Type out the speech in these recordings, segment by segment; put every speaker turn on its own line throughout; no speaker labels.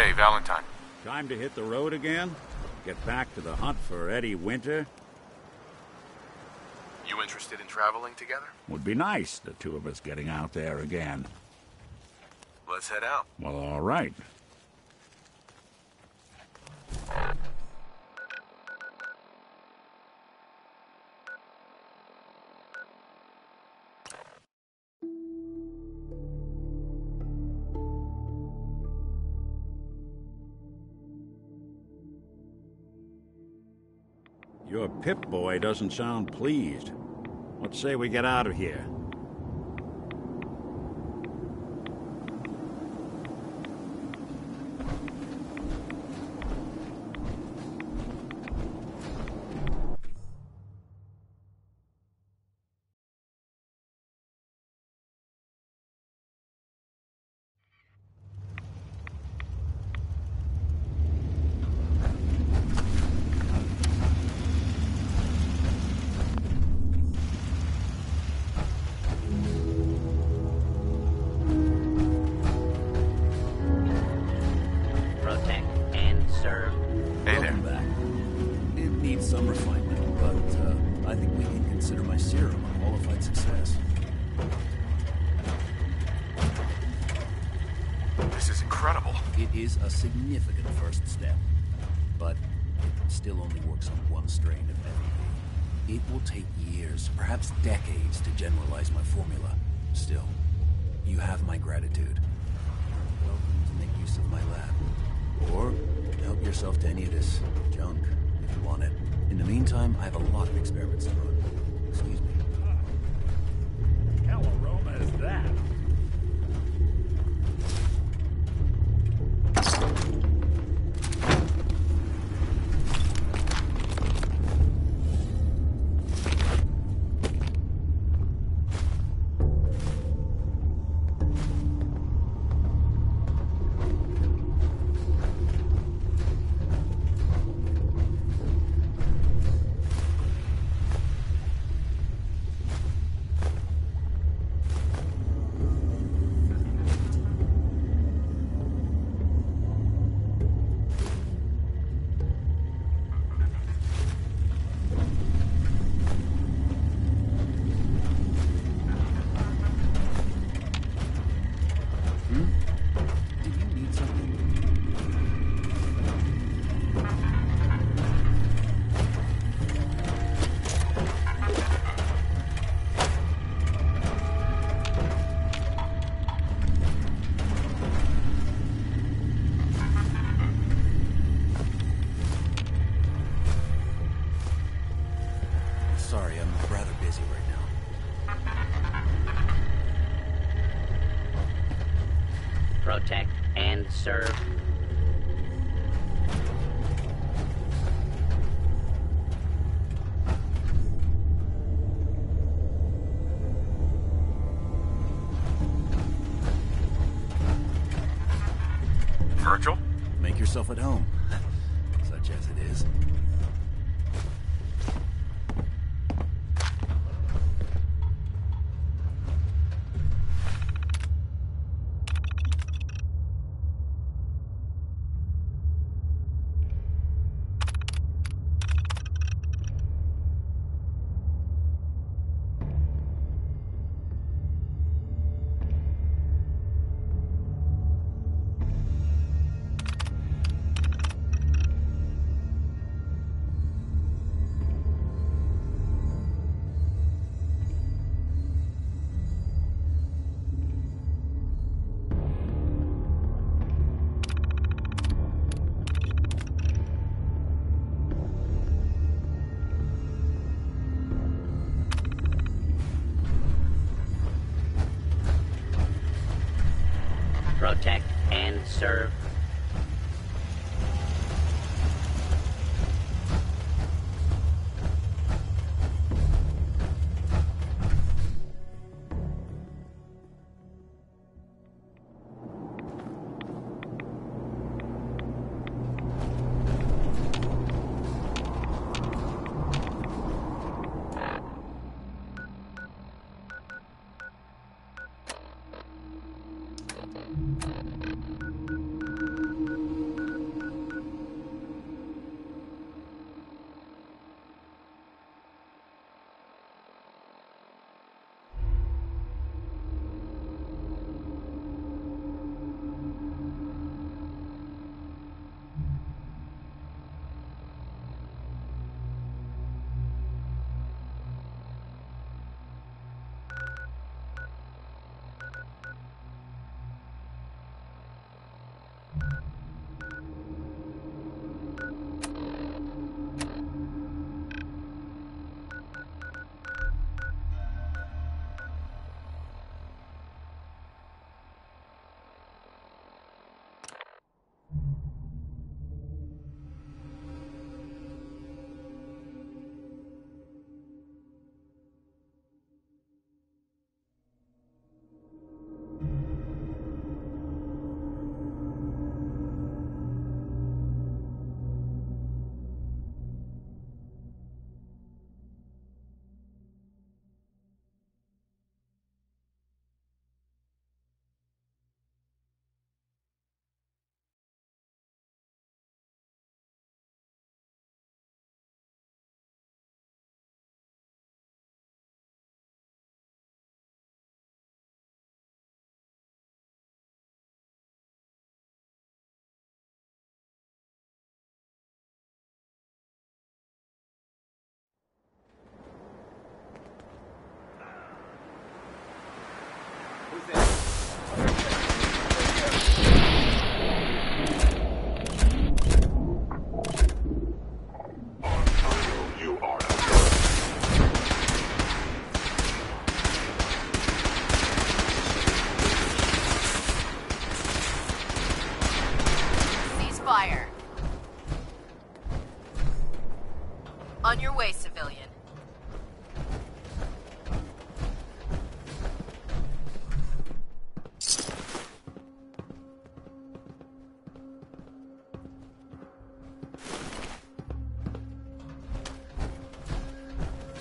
Hey, Valentine.
Time to hit the road again? Get back to the hunt for Eddie Winter?
You interested in traveling together?
Would be nice, the two of us getting out there again.
Let's head out.
Well, all right. Pip-Boy doesn't sound pleased. Let's say we get out of here.
Some refinement, but uh, I think we can consider my serum a qualified success.
This is incredible.
It is a significant first step, but it still only works on one strain of FEV. It will take years, perhaps decades, to generalize my formula. Still, you have my gratitude. Welcome to make use of my lab. Or help yourself to any of this junk if you want it. In the meantime, I have a lot of experiments to run.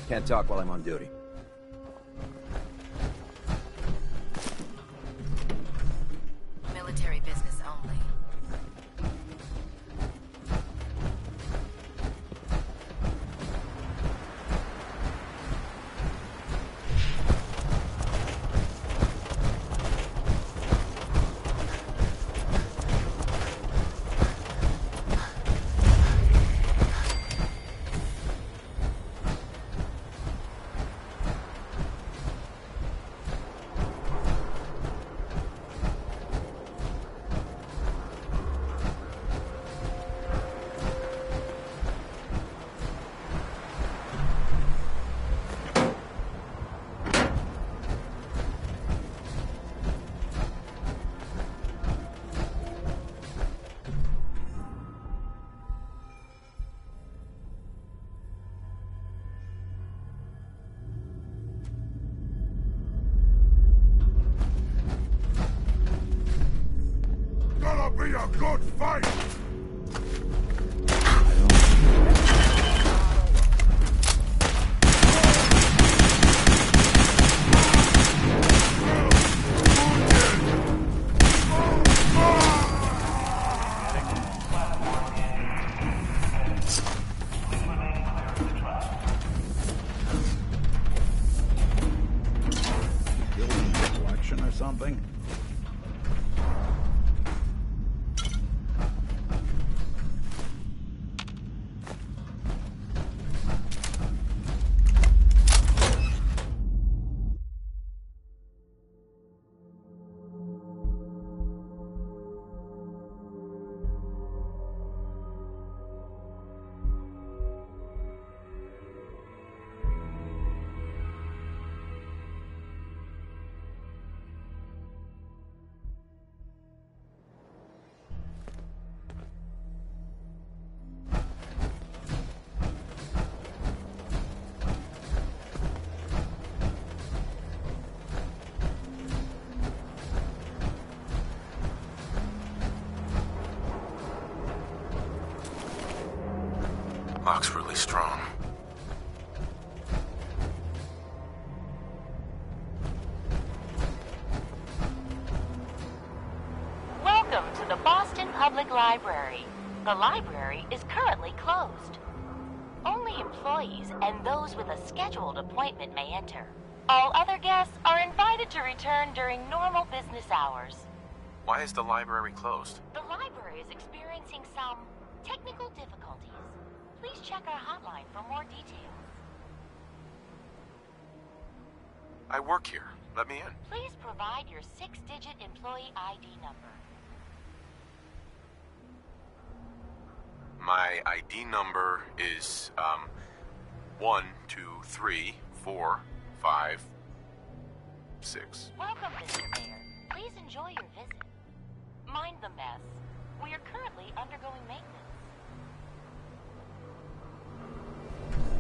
Can't talk while I'm on duty.
Lock's really strong.
Welcome to the Boston Public Library. The library is currently closed. Only employees and those with a scheduled appointment may enter. All other guests are invited to return during normal business hours.
Why is the library closed?
The library is experiencing some technical difficulties. Please check our hotline for more details.
I work here. Let me in.
Please provide your six digit employee ID number.
My ID number is um one, two, three, four, five, six.
Welcome, Mr. Mayor. Please enjoy your visit. Mind the mess. We are currently undergoing maintenance.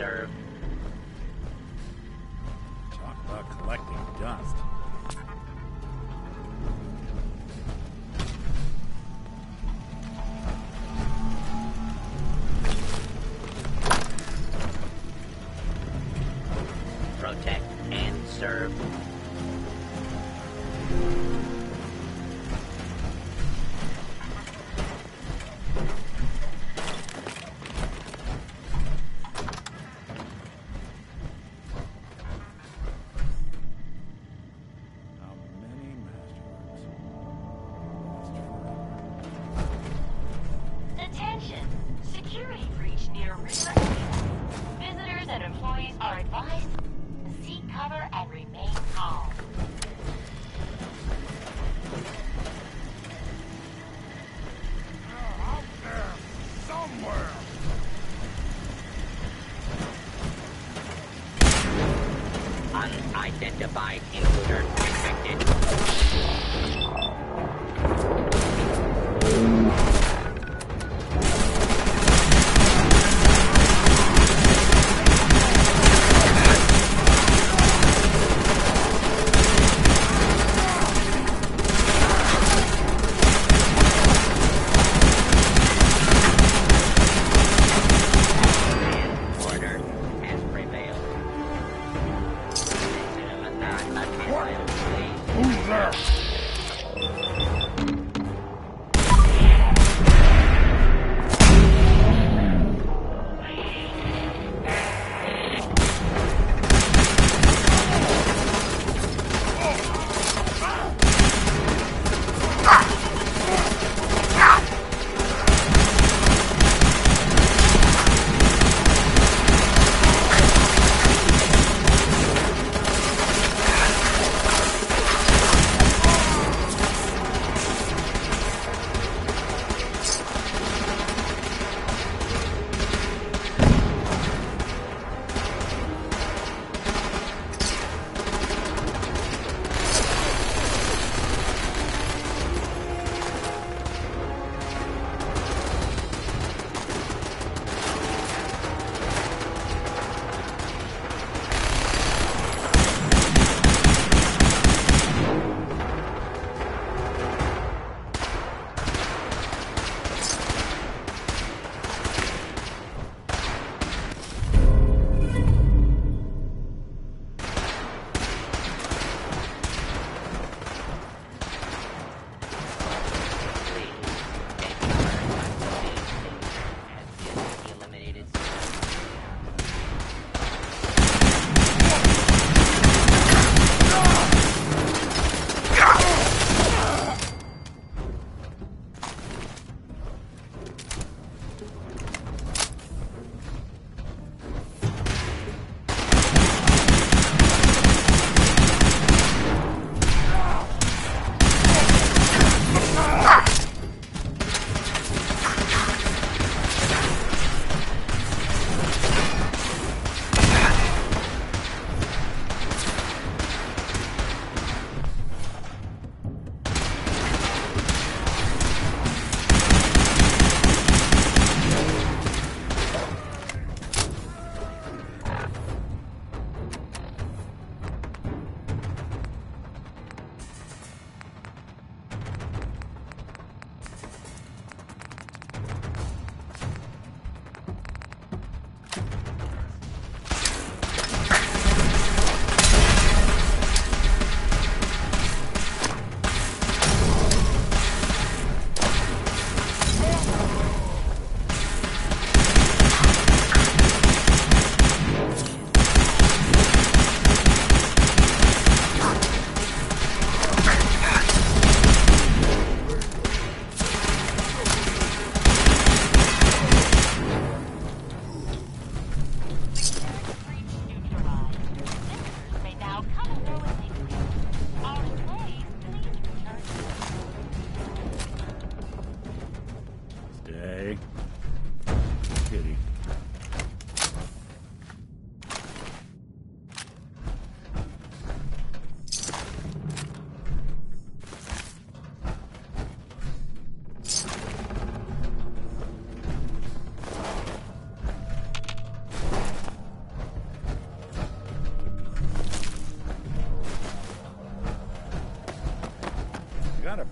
and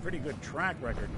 pretty good track record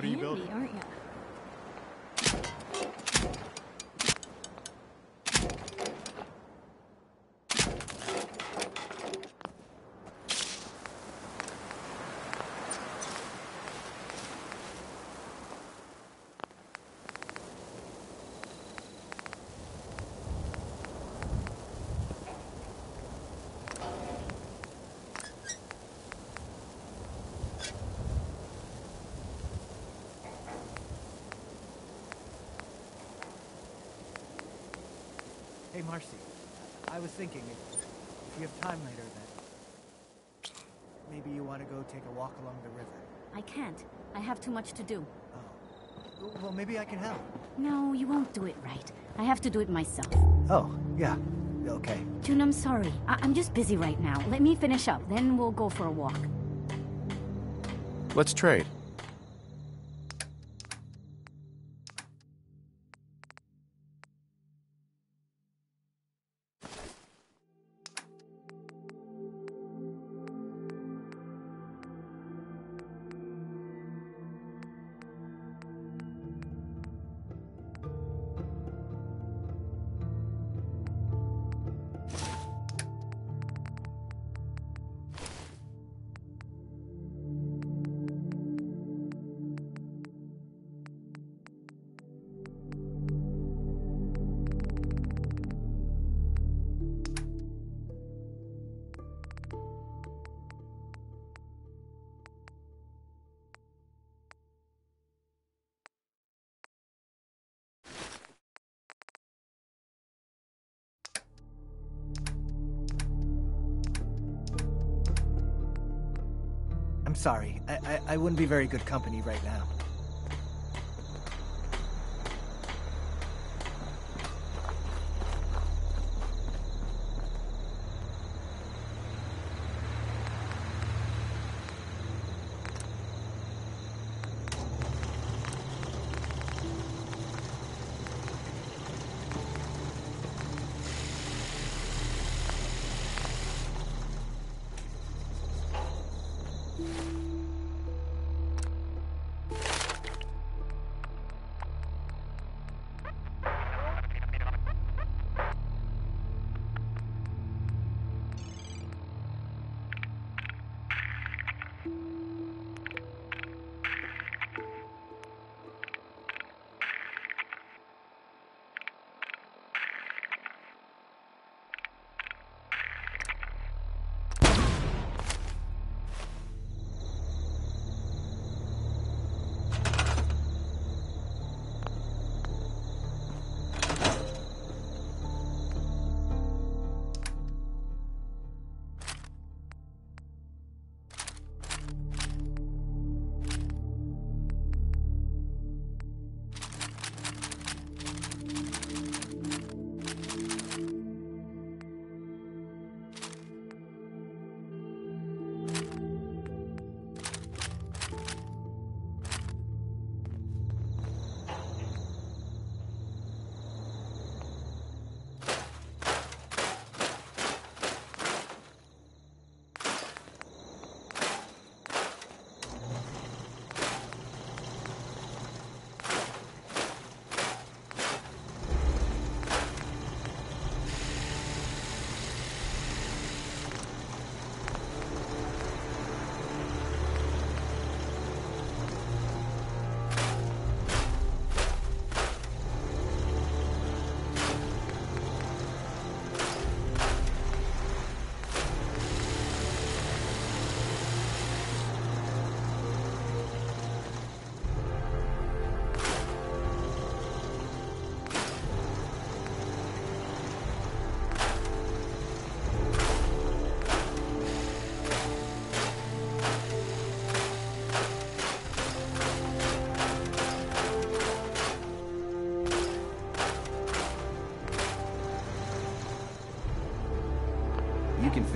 What are you building?
aren't you?
Marcy. I was thinking if, if you have time later, then maybe you want to go take a walk along the river.
I can't. I have too much to do.
Oh. Well, maybe I can help.
No, you won't do it right. I have to do it myself.
Oh, yeah. Okay.
Jun, I'm sorry. I- I'm just busy right now. Let me finish up, then we'll go for a walk.
Let's trade.
I, wouldn't be very good company right now.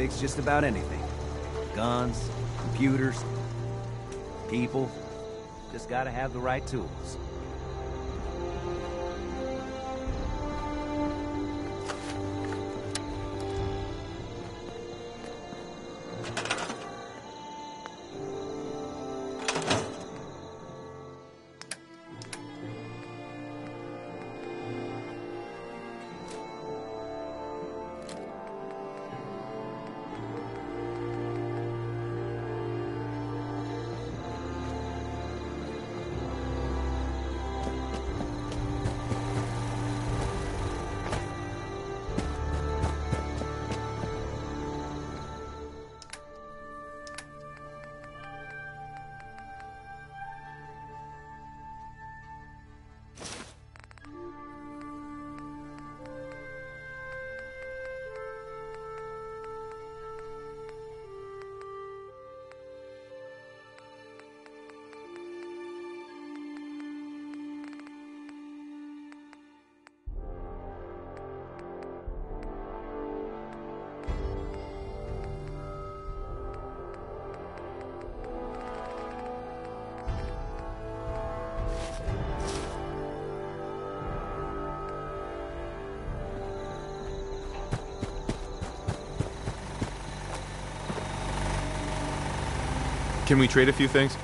Fix just about anything. Guns, computers, people. Just gotta have the right tools.
Can we trade a few things?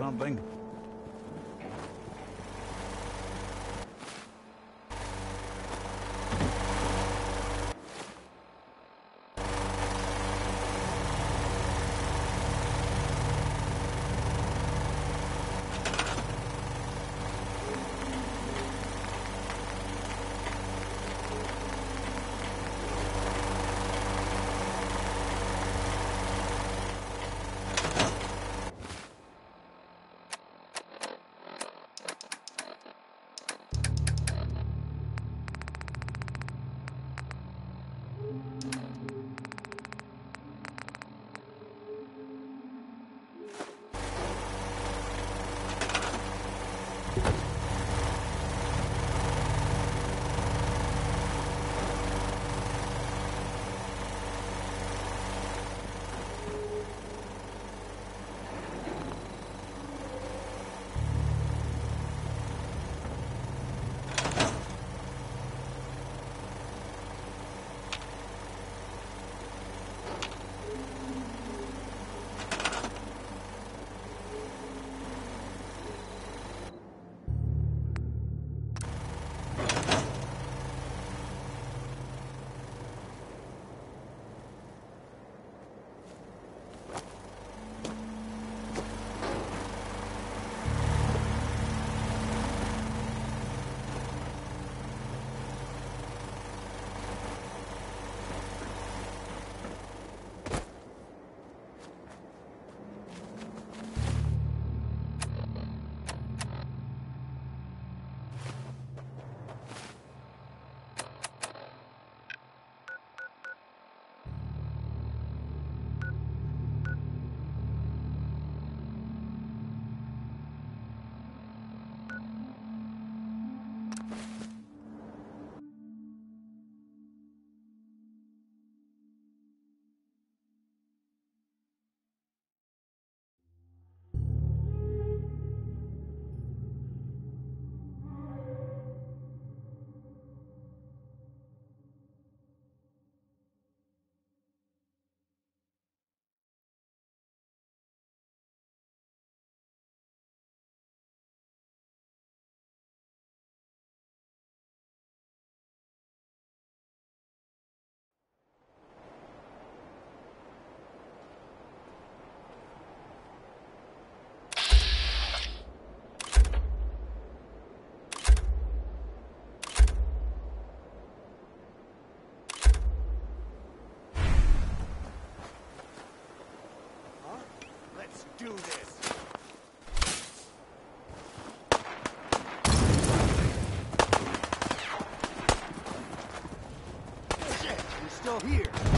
Something?
Do this.
Shit, you're still here.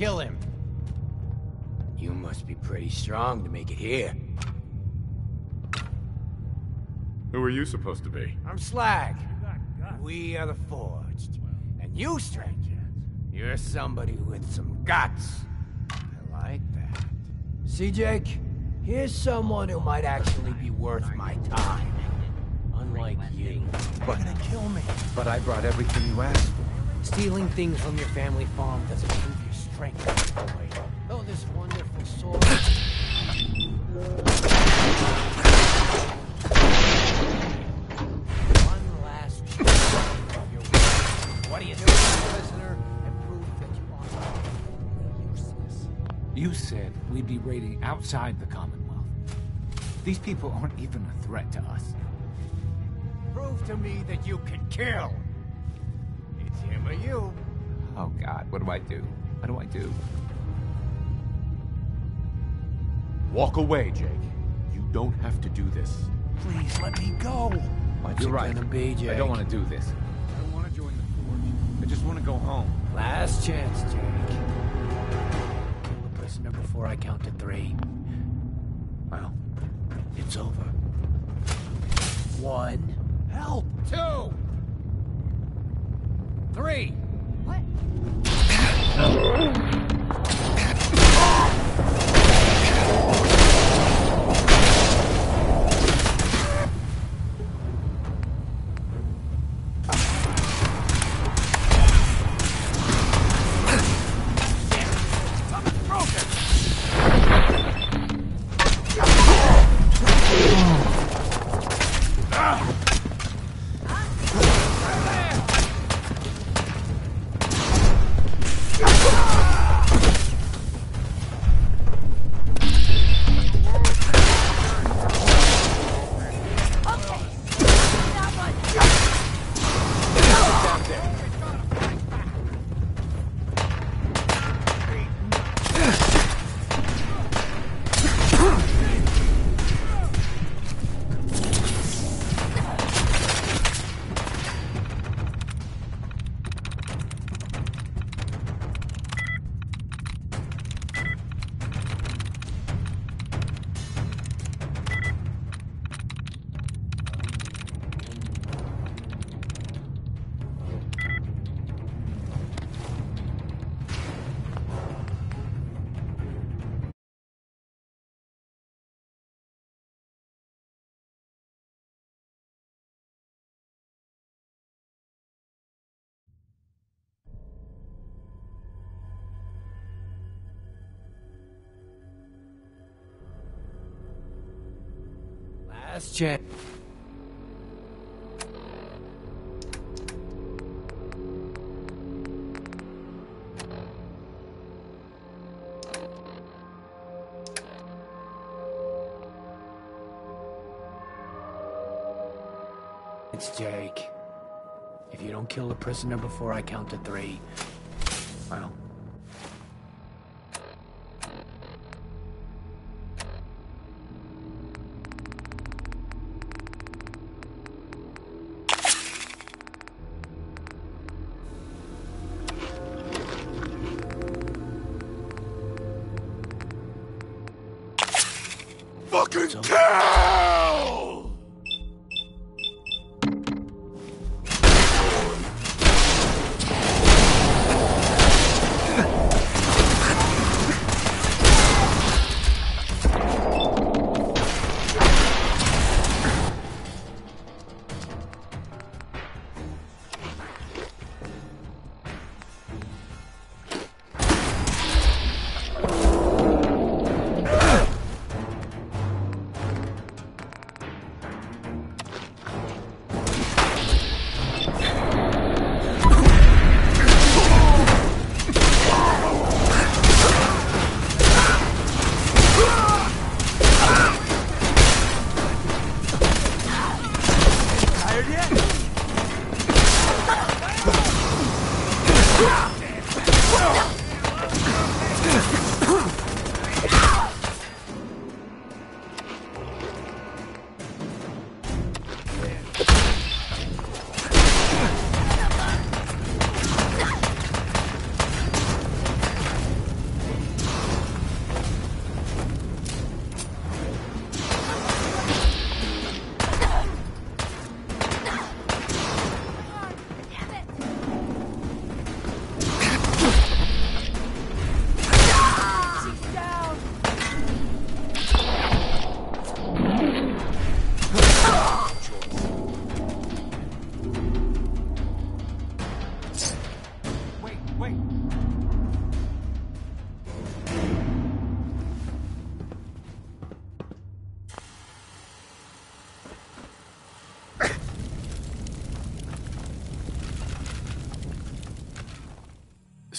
Kill him.
You must be pretty strong to make it here.
Who are you supposed to be?
I'm Slag. We are the Forged. And you, stranger, you're somebody with some guts. I like that. See, Jake? Here's someone who might actually be worth my time. Unlike you.
You're gonna kill me.
But I brought everything you asked for. Stealing things from your family farm doesn't
we'd be raiding outside the Commonwealth. These people aren't even a threat to us.
Prove to me that you can kill. It's him or you.
Oh god, what do I do? What do I do?
Walk away, Jake. You don't have to do this.
Please let me go.
What's
You're right.
gonna be, Jake?
I don't want to do this.
I don't want to join the Forge. I just want to go home.
Last chance, Jake. Before I count to three. Well, it's over. One. It's Jake. If you don't kill the prisoner before I count to three,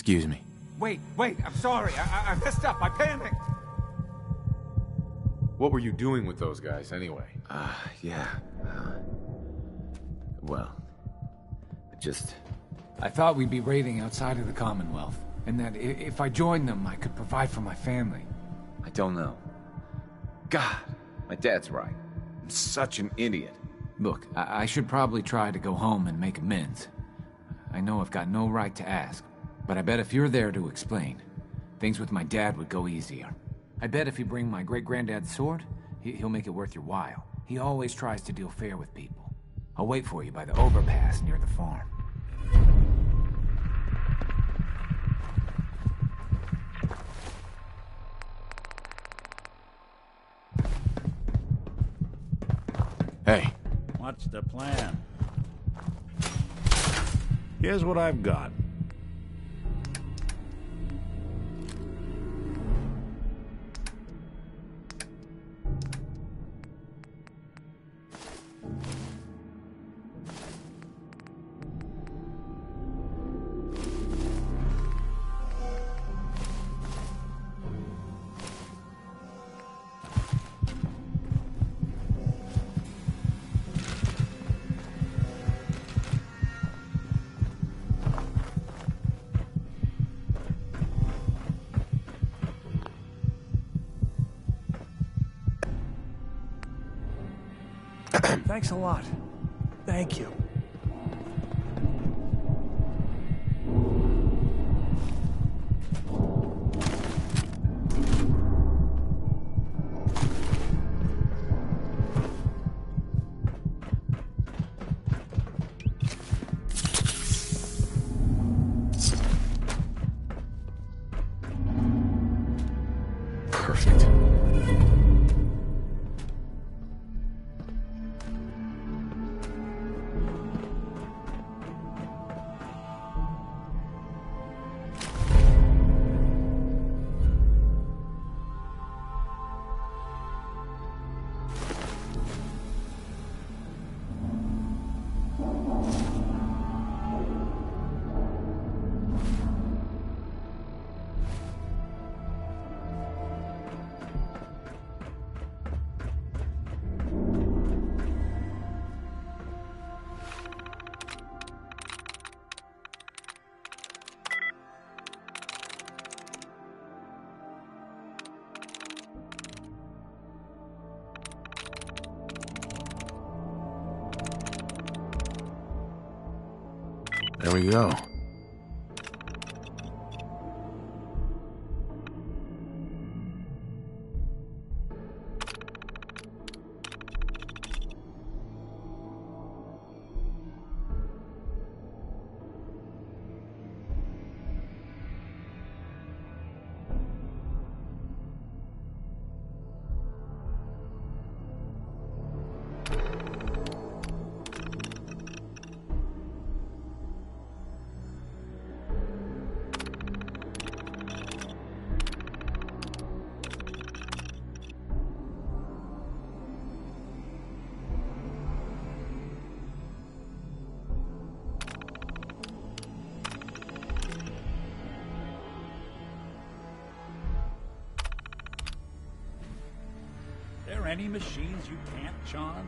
Excuse me.
Wait, wait, I'm sorry. I, I- I messed up. I panicked.
What were you doing with those guys anyway?
Uh, yeah. Uh, well, just.
I thought we'd be raiding outside of the Commonwealth, and that i- if I joined them, I could provide for my family.
I don't know. God, my dad's right. I'm such an idiot.
Look, I, I should probably try to go home and make amends. I know I've got no right to ask, but I bet if you're there to explain, things with my dad would go easier. I bet if you bring my great-granddad's sword, he, he'll make it worth your while. He always tries to deal fair with people. I'll wait for you by the overpass near the farm.
Hey.
What's the plan? Here's what I've got.
Thanks a lot. Thank you.
Any machines you can't, John?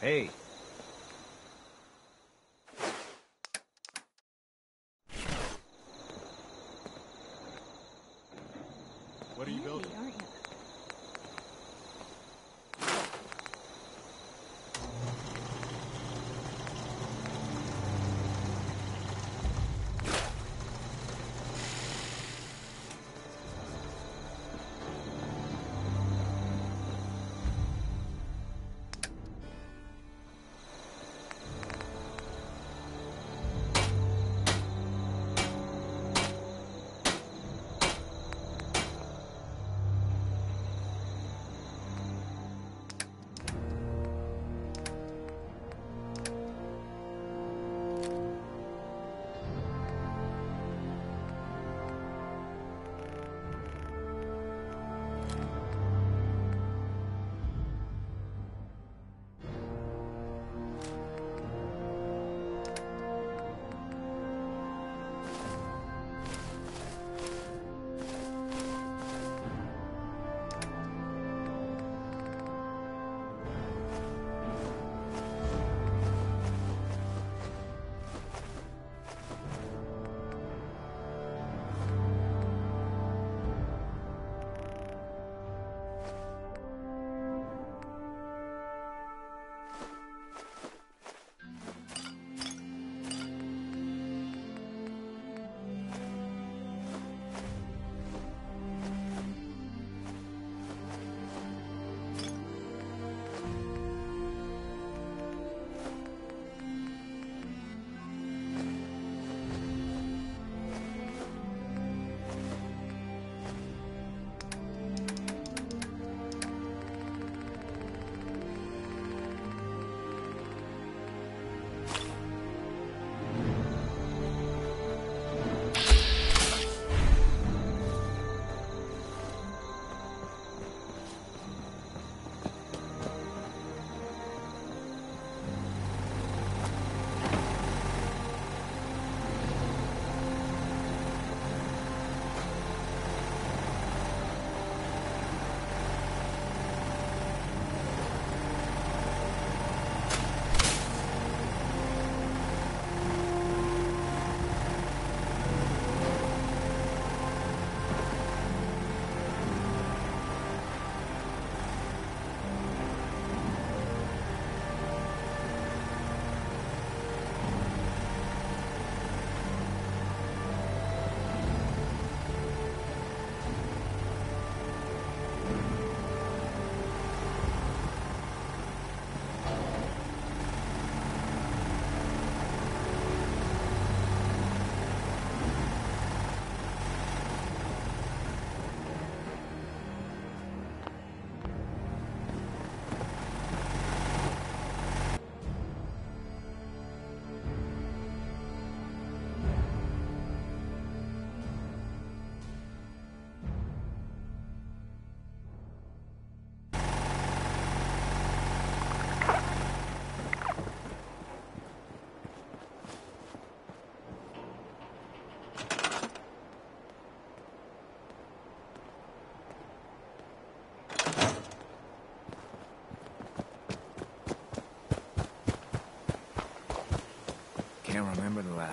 Hey,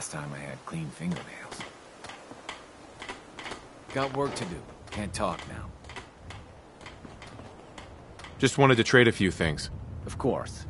last time I had clean fingernails. Got work to do. Can't talk now.
Just wanted to trade a few things.
Of course.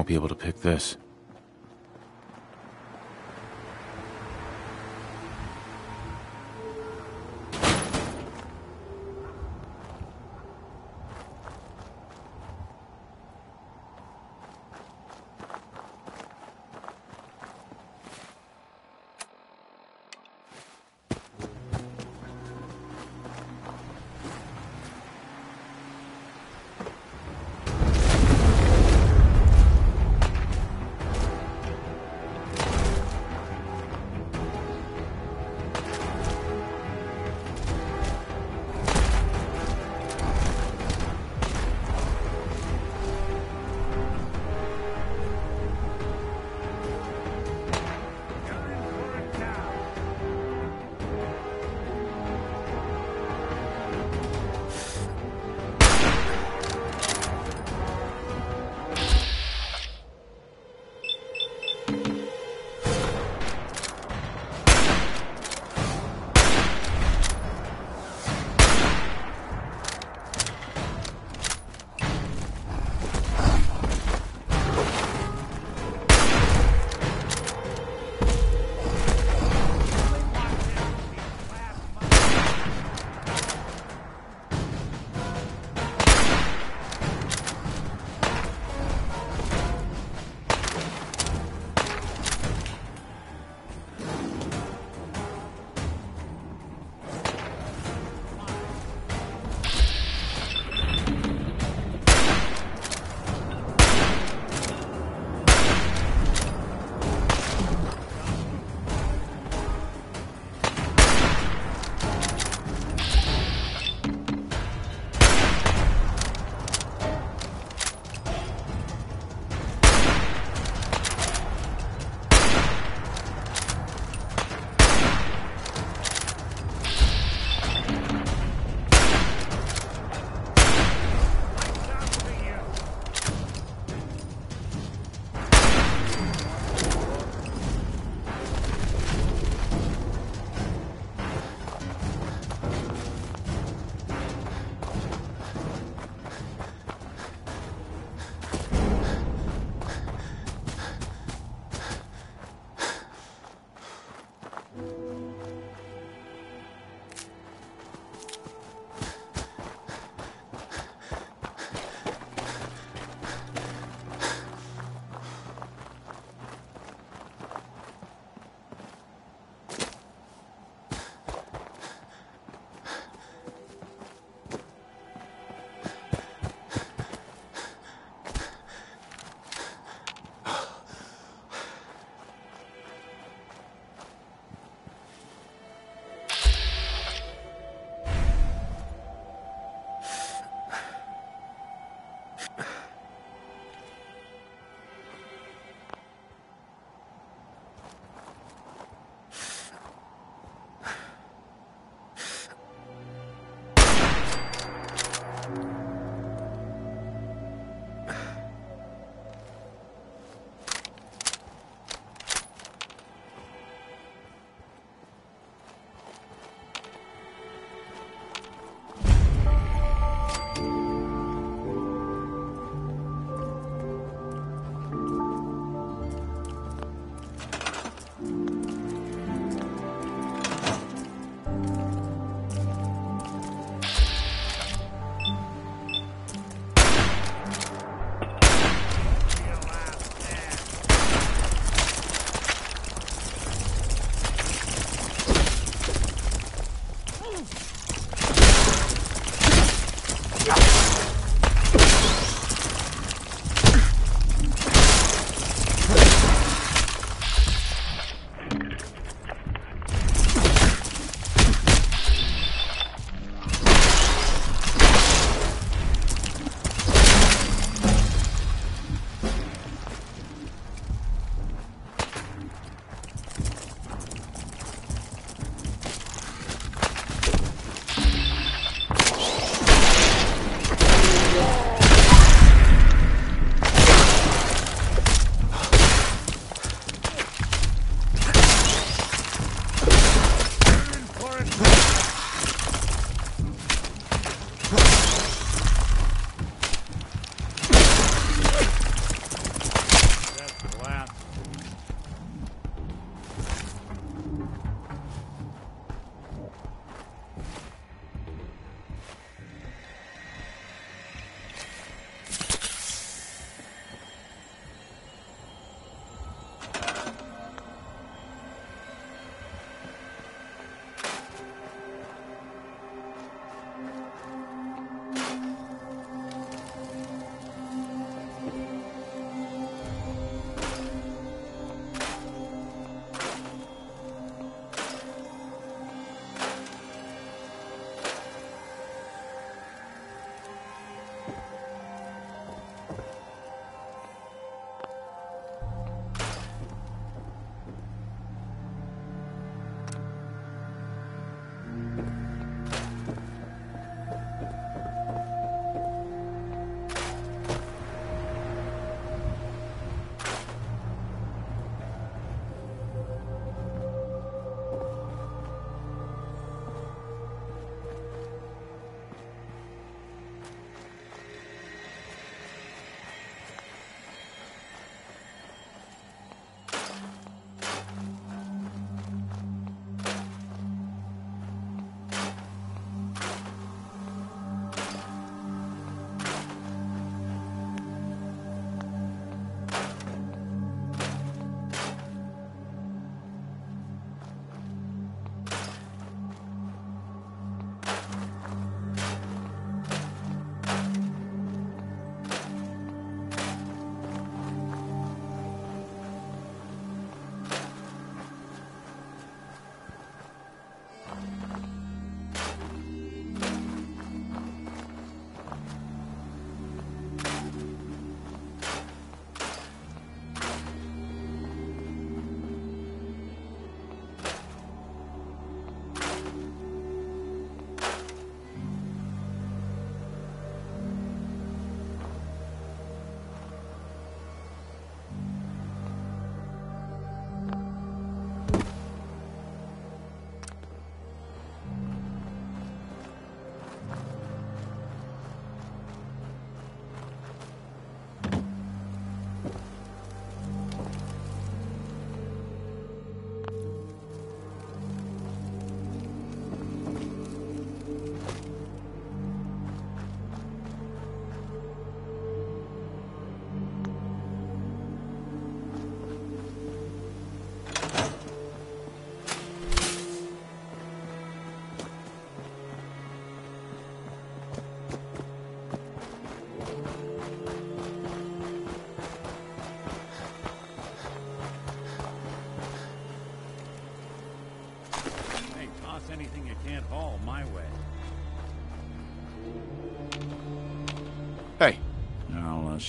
Won't be able to pick this.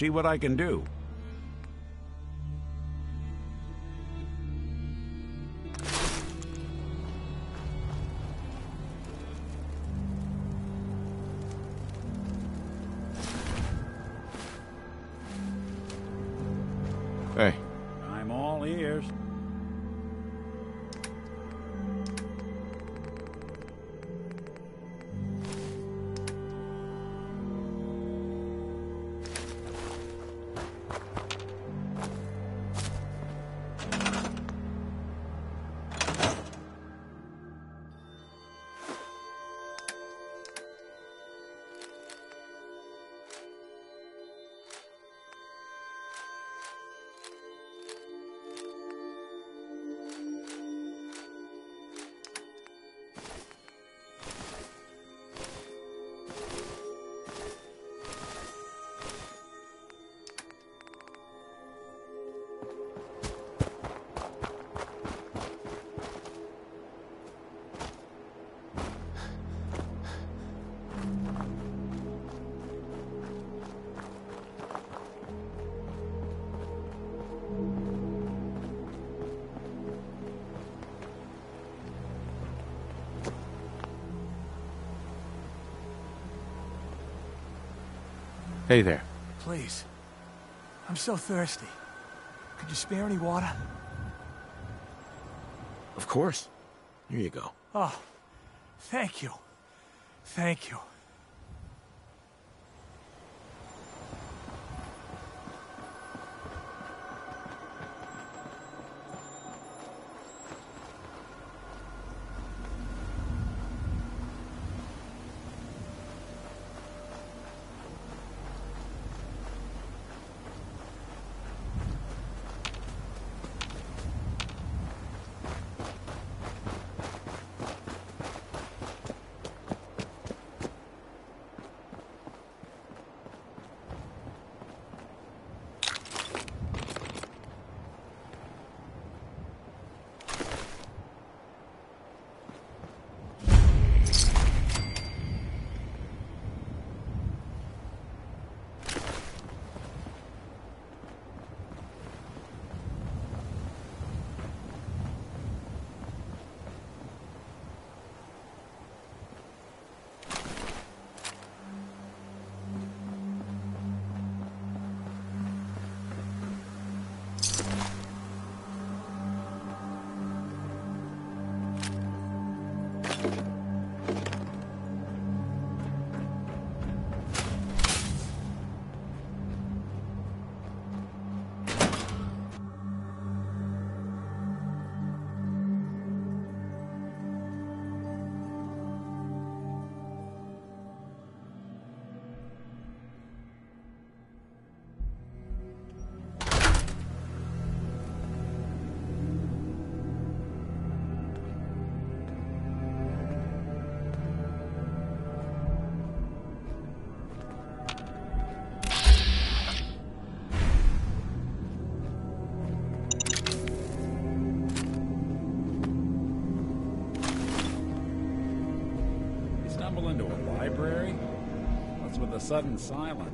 See what I can do.
Hey there.
Please. I'm so thirsty. Could you spare any water?
Of course. Here you go.
Oh, thank you. Thank you.
Sudden silence?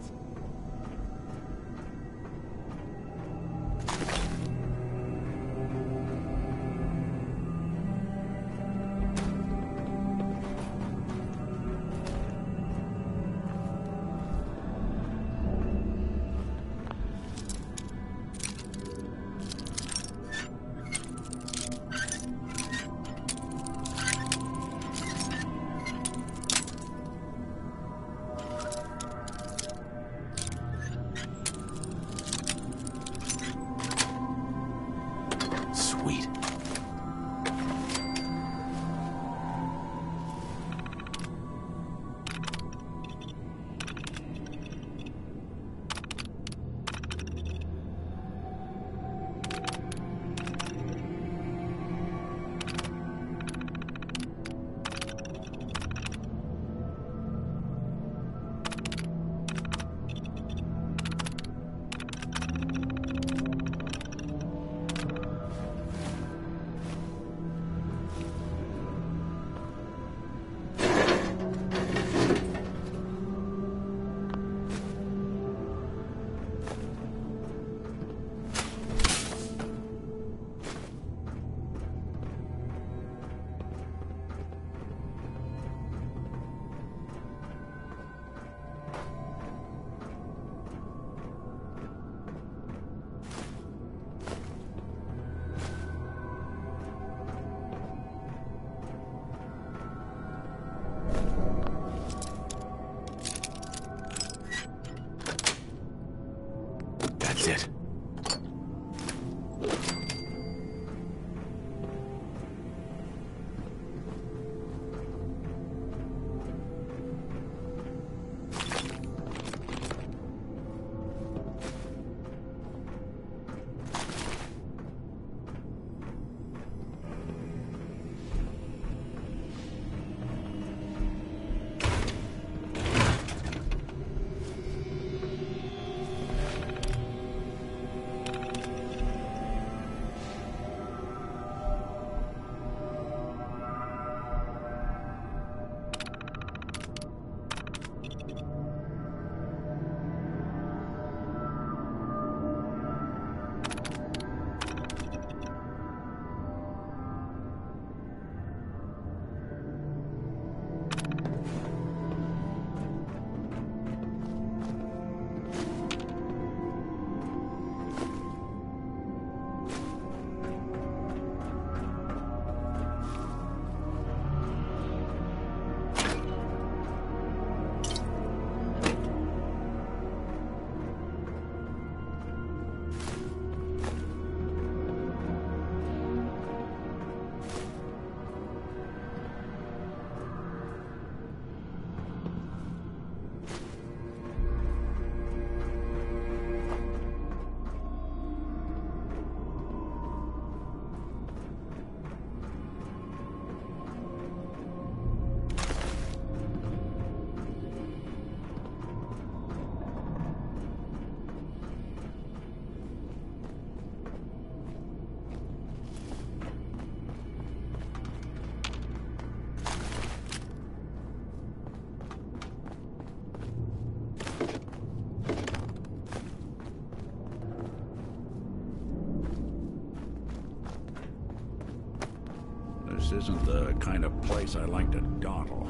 Isn't the kind of place I like to dawdle.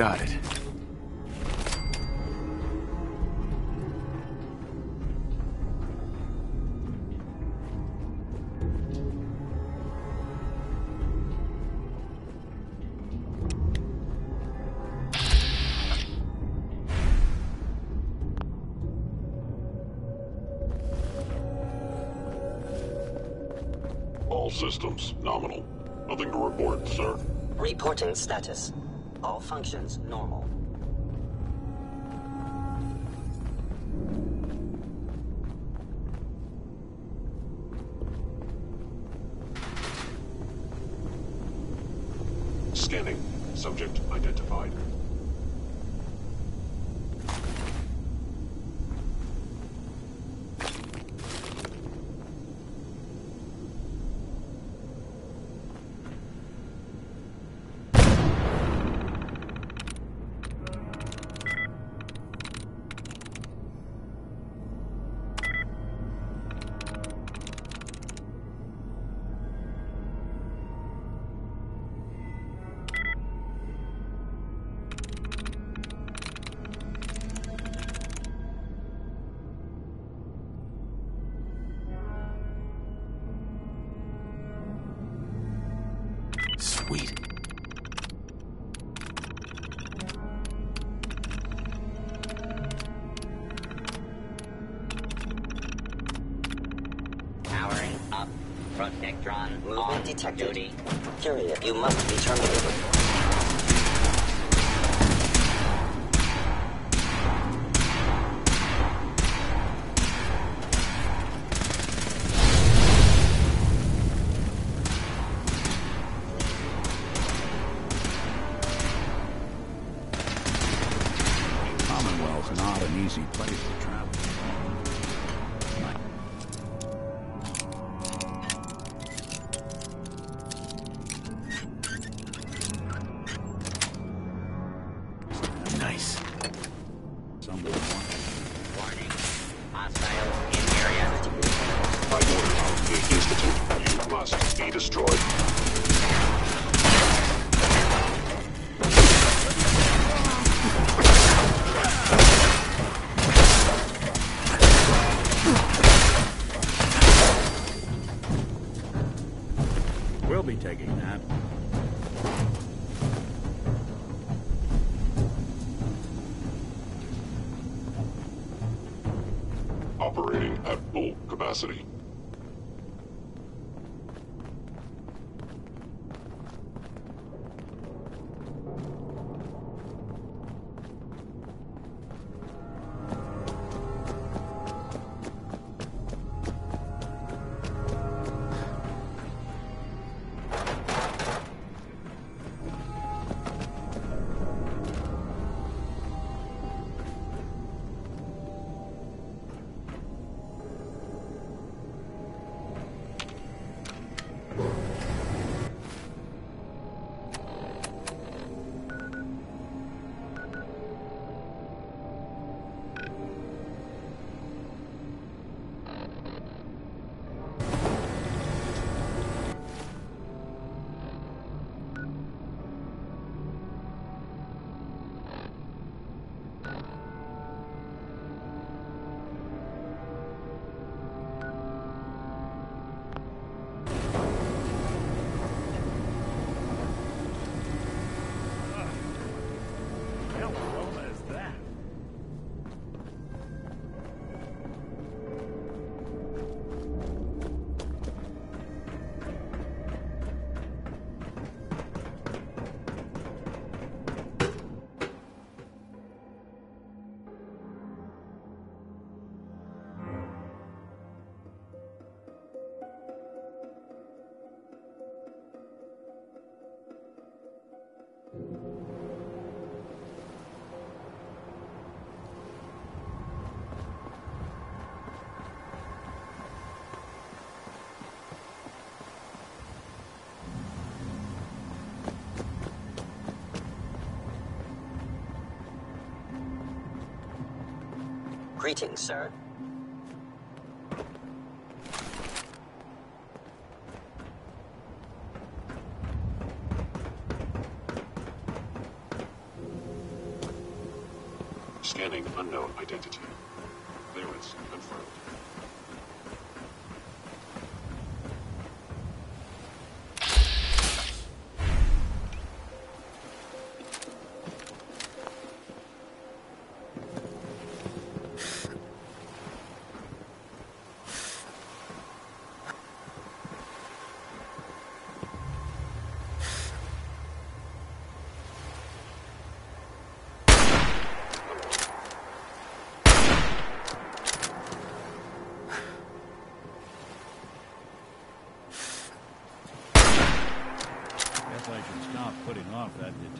Got it.
All systems nominal. Nothing to report, sir.
Reporting status. All functions normal.
you must Greetings, sir.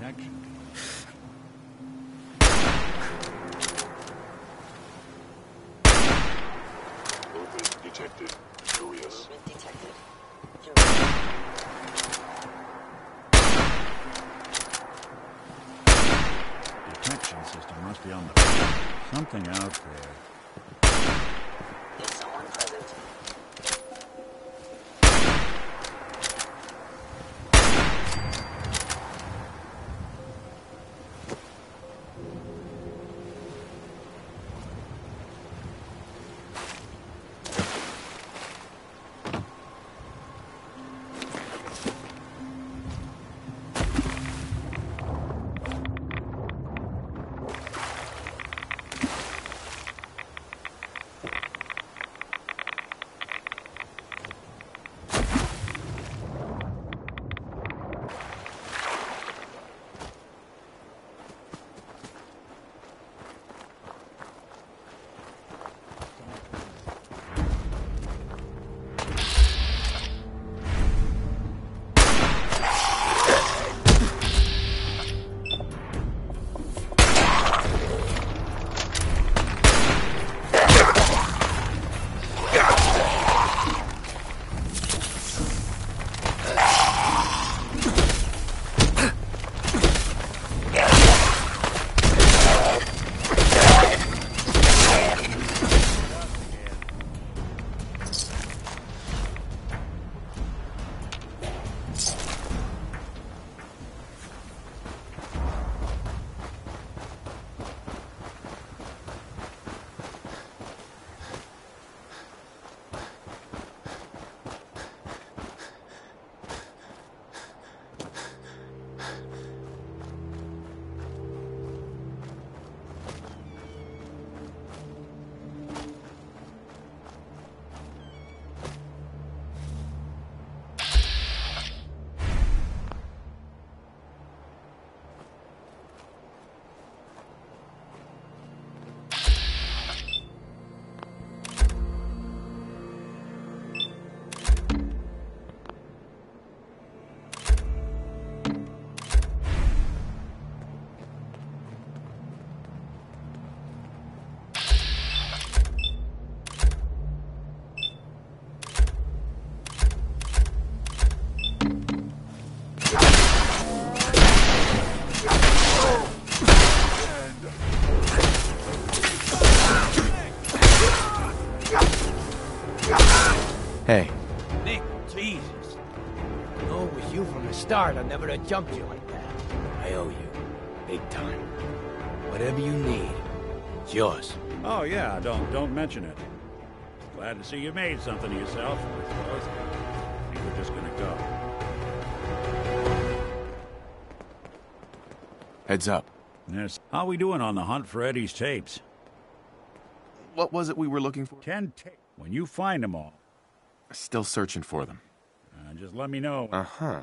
protection.
Movement detected. Curious.
Movement detected. Curious.
Detection system must be on the... Something out there.
Hey.
Nick, Jesus. No, it was you from the start. I never have jumped you like that. I owe you. Big time. Whatever you need, it's yours.
Oh yeah, don't don't mention it. Glad to see you made something of yourself. I suppose. You were just gonna go.
Heads up.
Yes. How we doing on the hunt for Eddie's tapes?
What was it we were looking for?
Ten tapes. When you find them all,
Still searching for them.
uh, just let me know.
Uh-huh.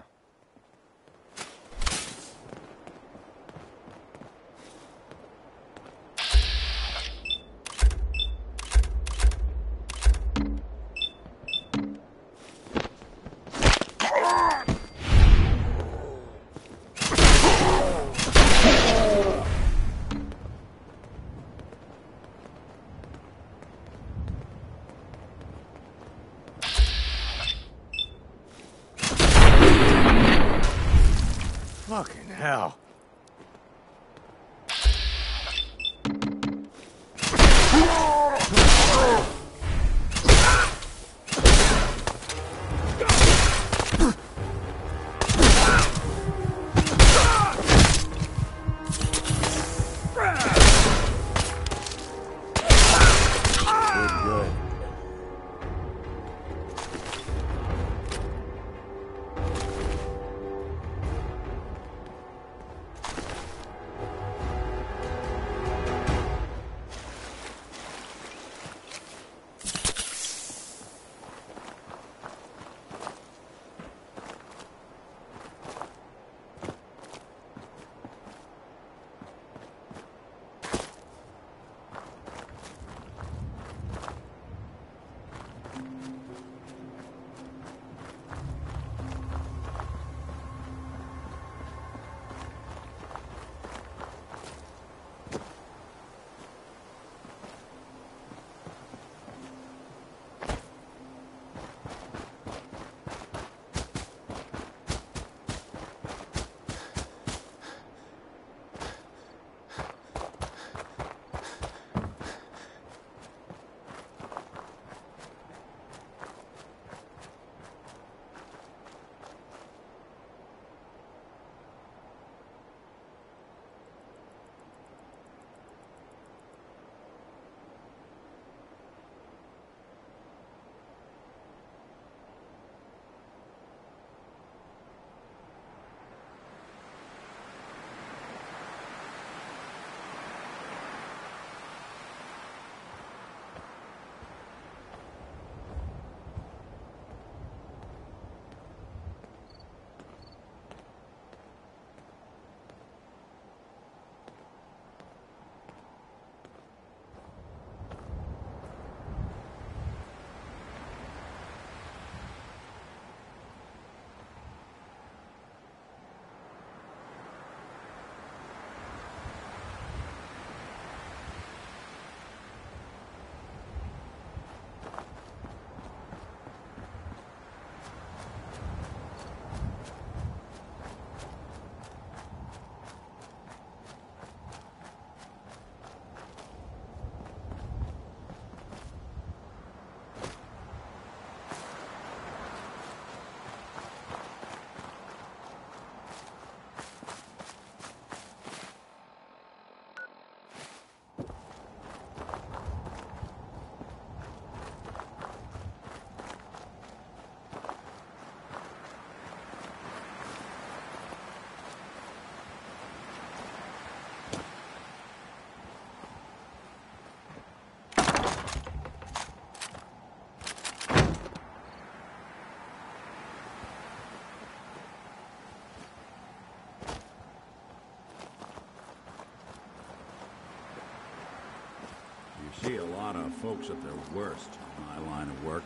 See a lot of folks at their worst in my line of work.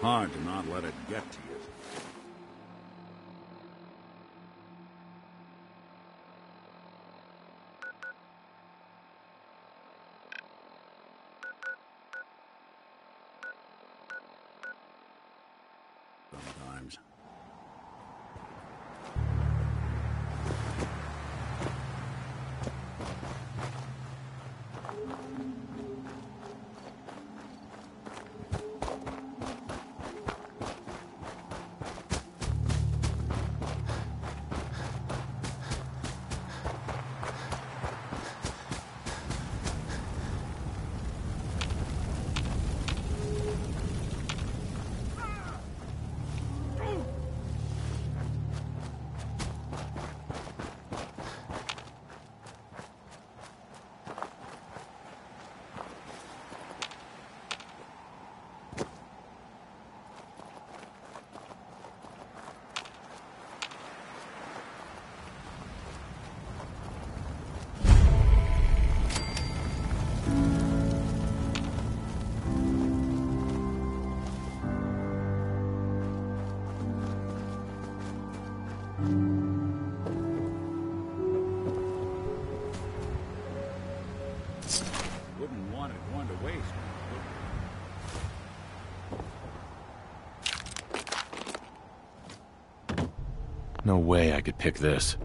Hard to not let it get to you.
No way I could pick this.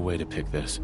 Way
to pick this.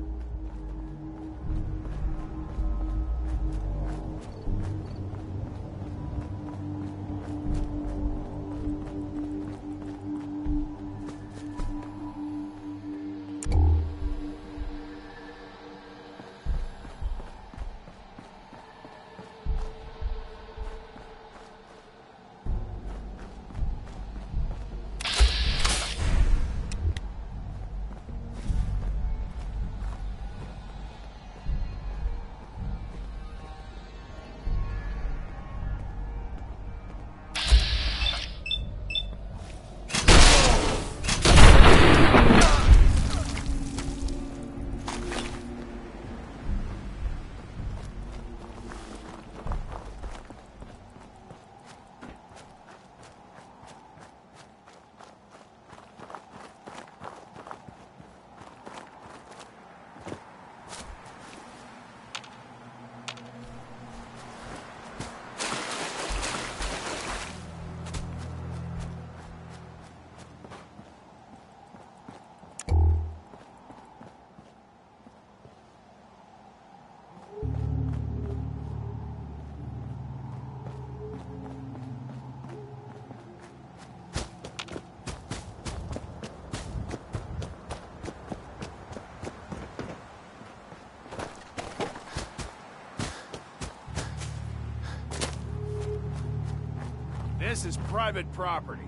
This is private property.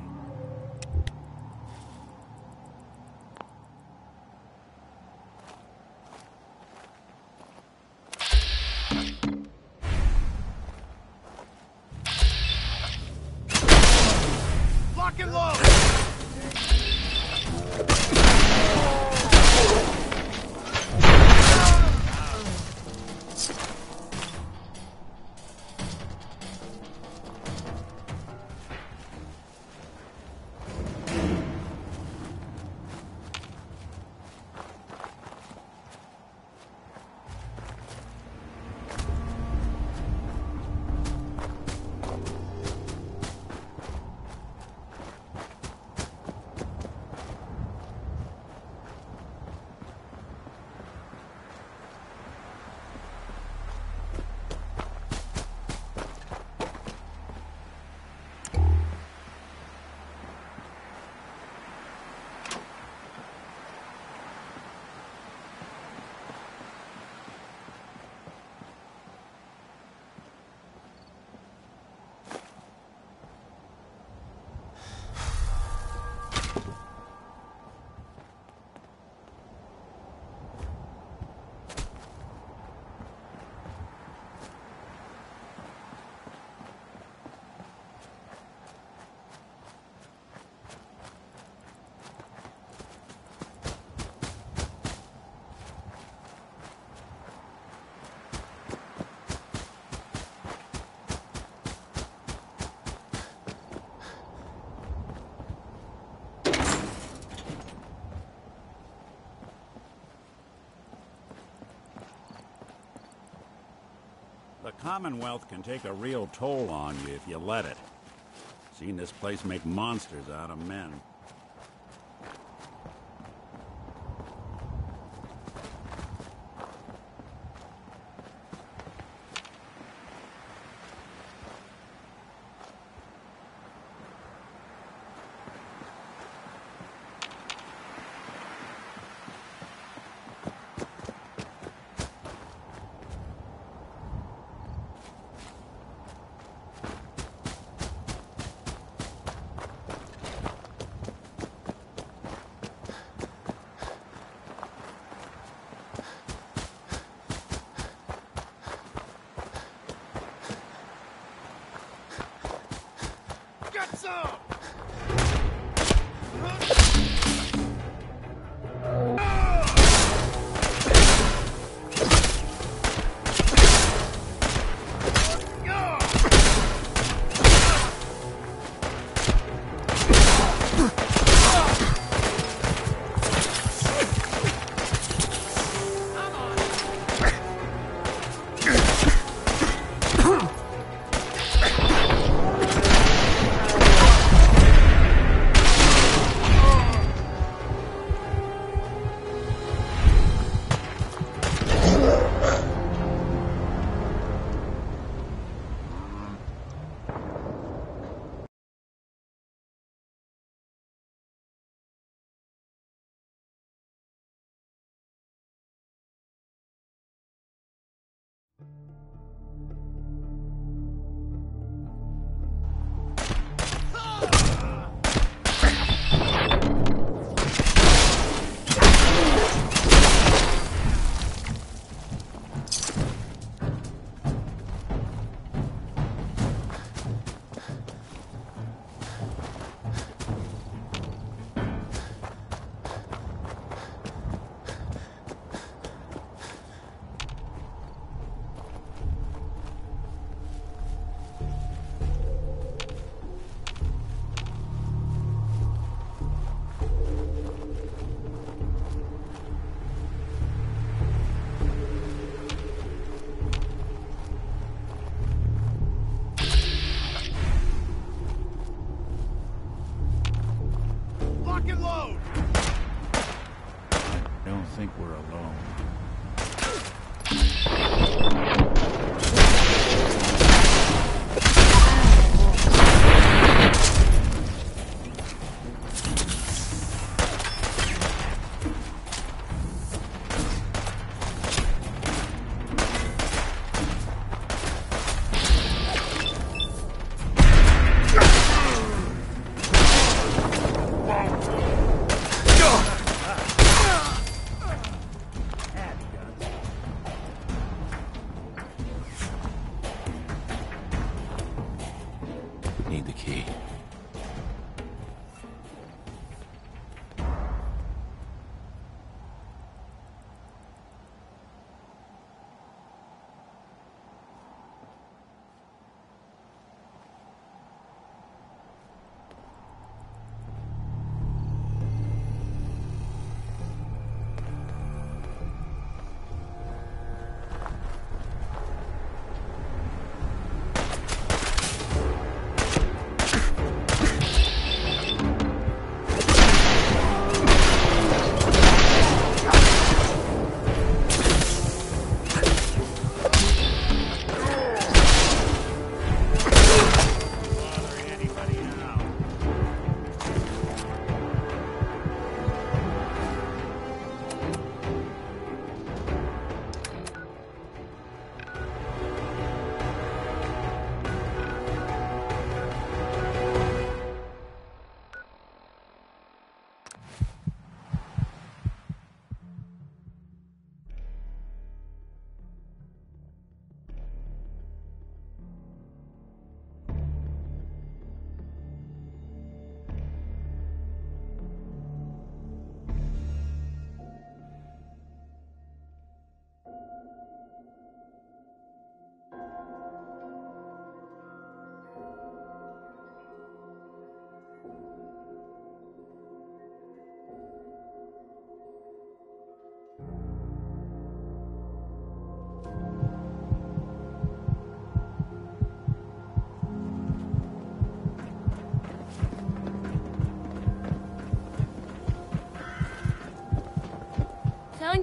Commonwealth can take a real toll on you if you let it. Seen this place make monsters out of men.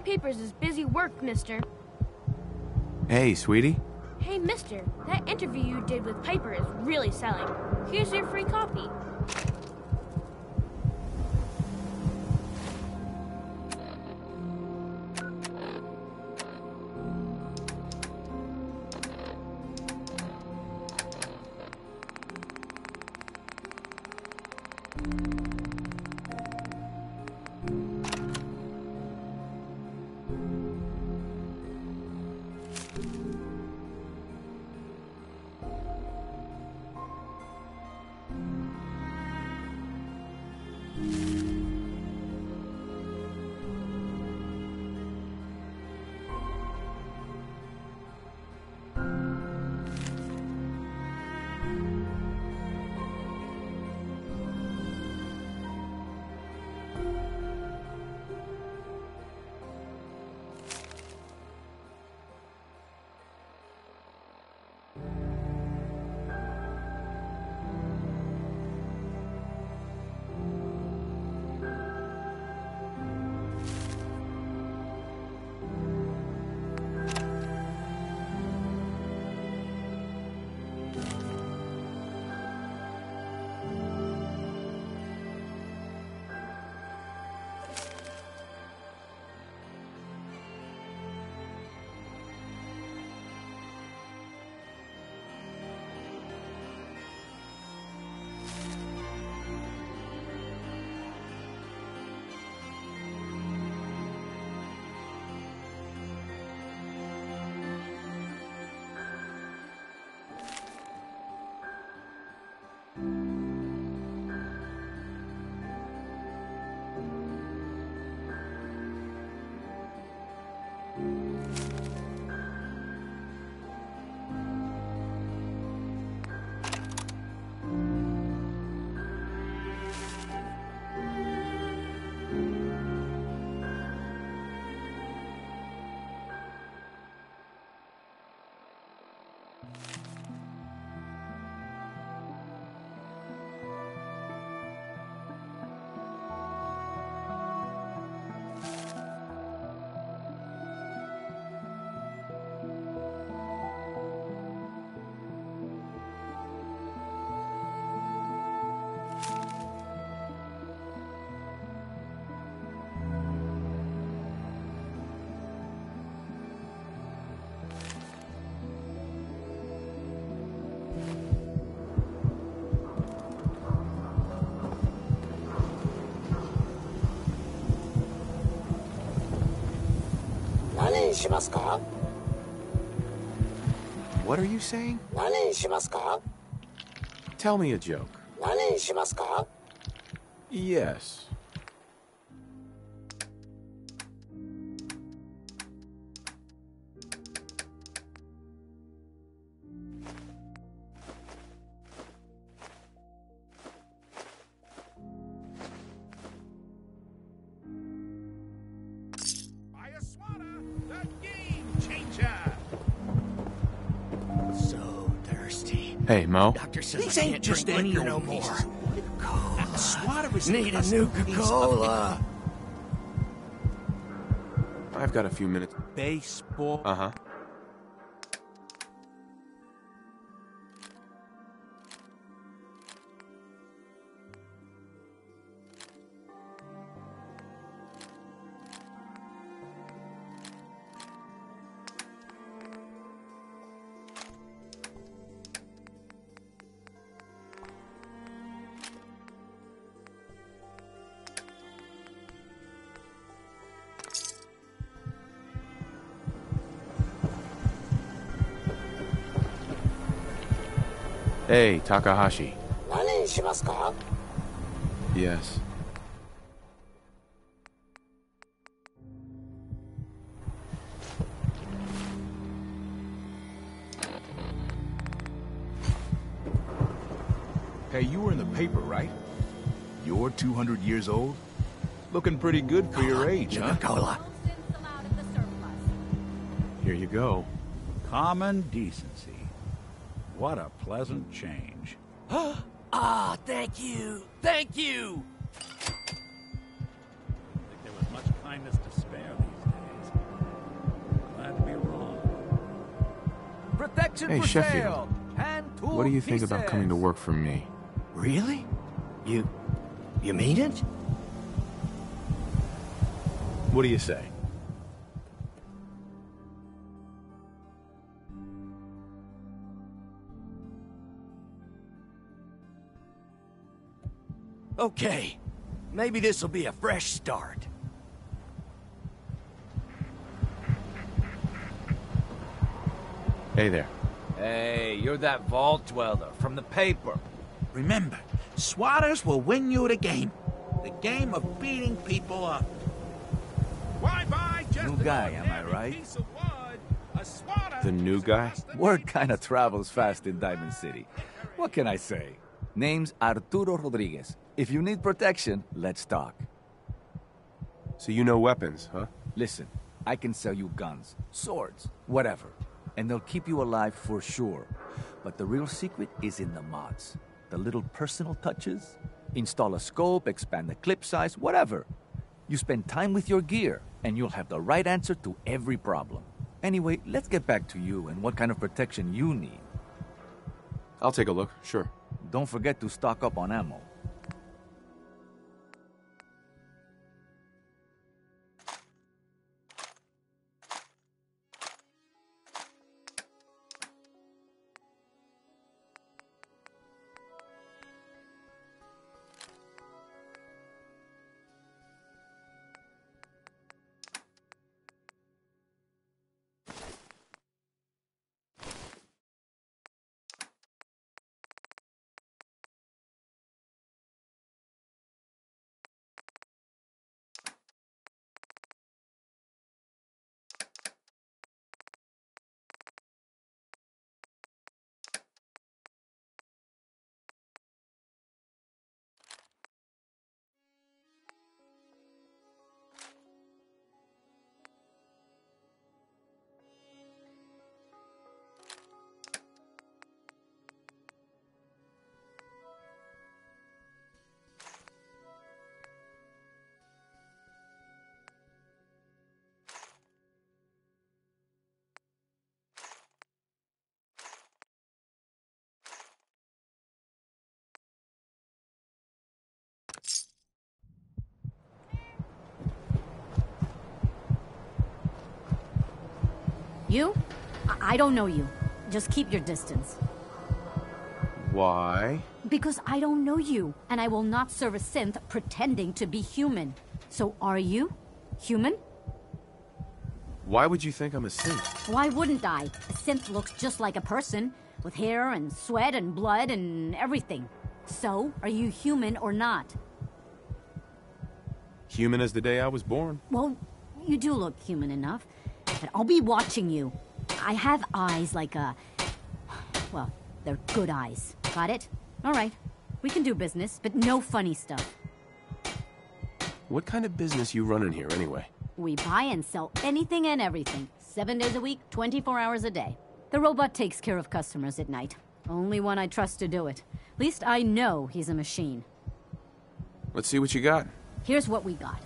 Papers is busy work, mister.
Hey, sweetie.
Hey, mister, that interview you did with Piper is really selling. Here's your free copy.
What are you saying?
Nani shimasu ka?
Tell me a joke.
何にしますか
Yes. Mo.
Doctor says
These
I
ain't
can't
just
drink
any
liquor no more.
pieces. Swatter was
Need a
accustomed to these
Nuka-Cola.
I've got a few minutes.
Baseball.
Uh Hey, Takahashi.
何にしますか
Yes.
Hey, you were in the paper, right? You're 200 years old? Looking pretty good for your age, huh?
Cola.
Here you go.
Common decency. What a pleasant change.
Ah, thank you. Thank you.
think there was much kindness to spare these days. Glad to be wrong.
Protection
Hey,
for
Sheffield.
sale. Hand tool
What do you think about coming to work for me?
Really? You... you mean it?
What do you say?
Okay. Maybe this'll be a fresh start.
Hey there.
Hey, you're that vault dweller from the paper.
Remember, swatters will win you the game. The game of beating people up. Why buy just
New guy, am I right?
piece of wood? A swatter
The new guy?
Word kinda travels fast in Diamond City. What can I say? Name's Arturo Rodriguez. If you need protection, let's talk.
So you know weapons, huh?
Listen, I can sell you guns, swords, whatever. And they'll keep you alive for sure. But the real secret is in the mods. The little personal touches. Install a scope, expand the clip size, whatever. You spend time with your gear, and you'll have the right answer to every problem. Anyway, let's get back to you and what kind of protection you need.
I'll take a look, sure.
Don't forget to stock up on ammo.
You? I, I don't know you. Just keep your distance.
Why?
Because I don't know you, and I will not serve a synth pretending to be human. So are you? Human?
Why would you think I'm a synth?
Why wouldn't I? A synth looks just like a person, with hair and sweat and blood and everything. So, are you human or not?
Human as the day I was born.
Well, you do look human enough. But I'll be watching you. I have eyes like a... Well, they're good eyes. Got it? All right. We can do business, but no funny stuff.
What kind of business you running here, anyway?
We buy and sell anything and everything. Seven days a week, 24 hours a day. The robot takes care of customers at night. Only one I trust to do it. Least I know he's a machine.
Let's see what you got.
Here's what we got.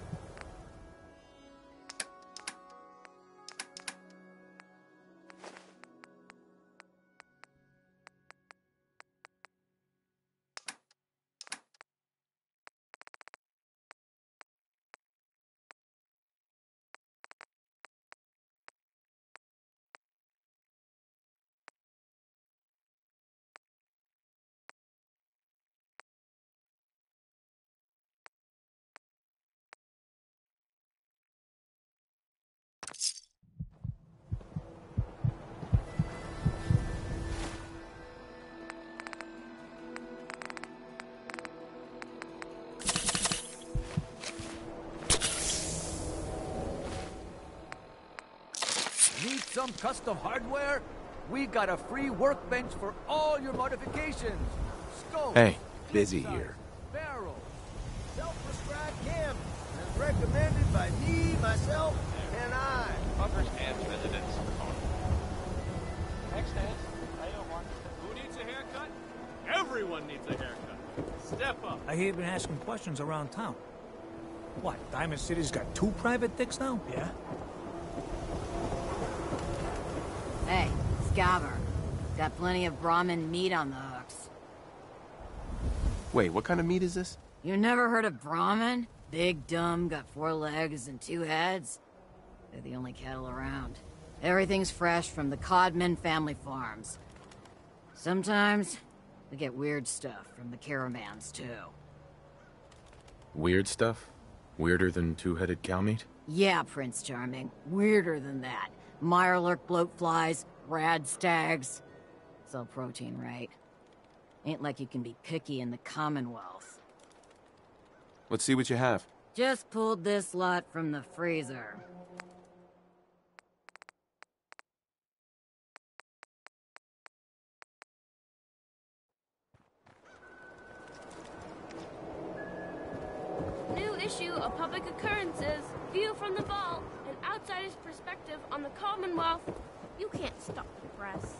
Some custom hardware? We got a free workbench for all your modifications. Scope,
Hey, busy here.
barrel.
Self-prescribed chem, as recommended by me, myself, and I.
Buffers and residents.
Next is Who needs a haircut? Everyone needs a haircut. Step up.
I hear you've been asking questions around town. What, Diamond City's got two private dicks now? Yeah?
Hey, Scabber. Got plenty of Brahmin meat on the hooks.
Wait, what kind of meat is this?
You never heard of Brahmin? Big, dumb, got four legs and two heads. They're the only cattle around. Everything's fresh from the Codman family farms. Sometimes, we get weird stuff from the caravans, too.
Weird stuff? Weirder than two-headed cow meat?
Yeah, Prince Charming. Weirder than that. Mirelurk bloatflies, rad stags. It's all protein, right? Ain't like you can be picky in the Commonwealth.
Let's see what you have.
Just pulled this lot from the freezer.
New issue of Public Occurrences. View from the vault. Outsider's perspective on the Commonwealth. You can't stop the press.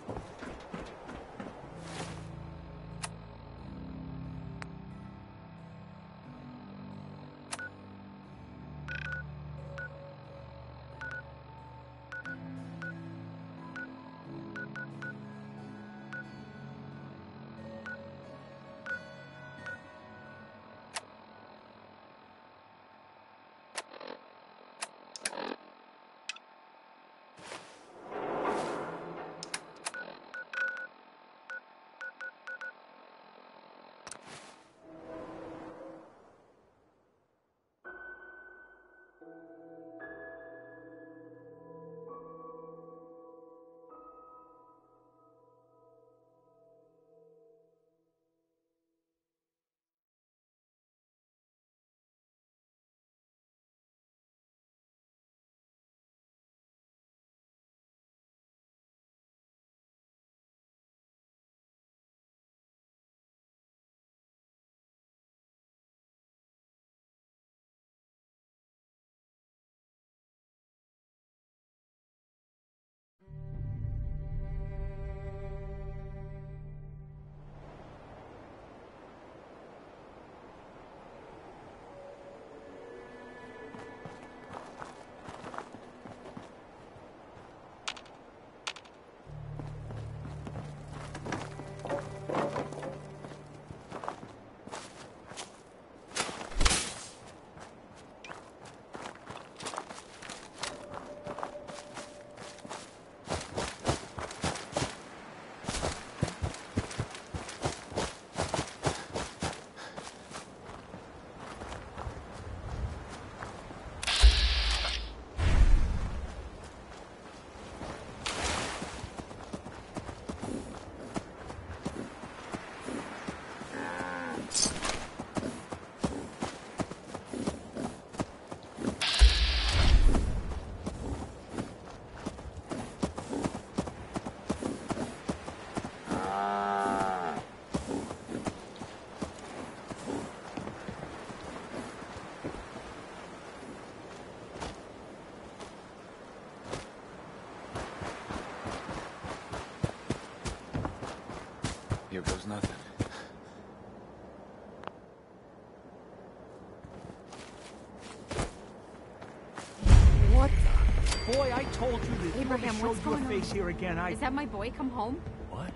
Showed your
going on?
face here again, I...
Is that my boy come home?
What?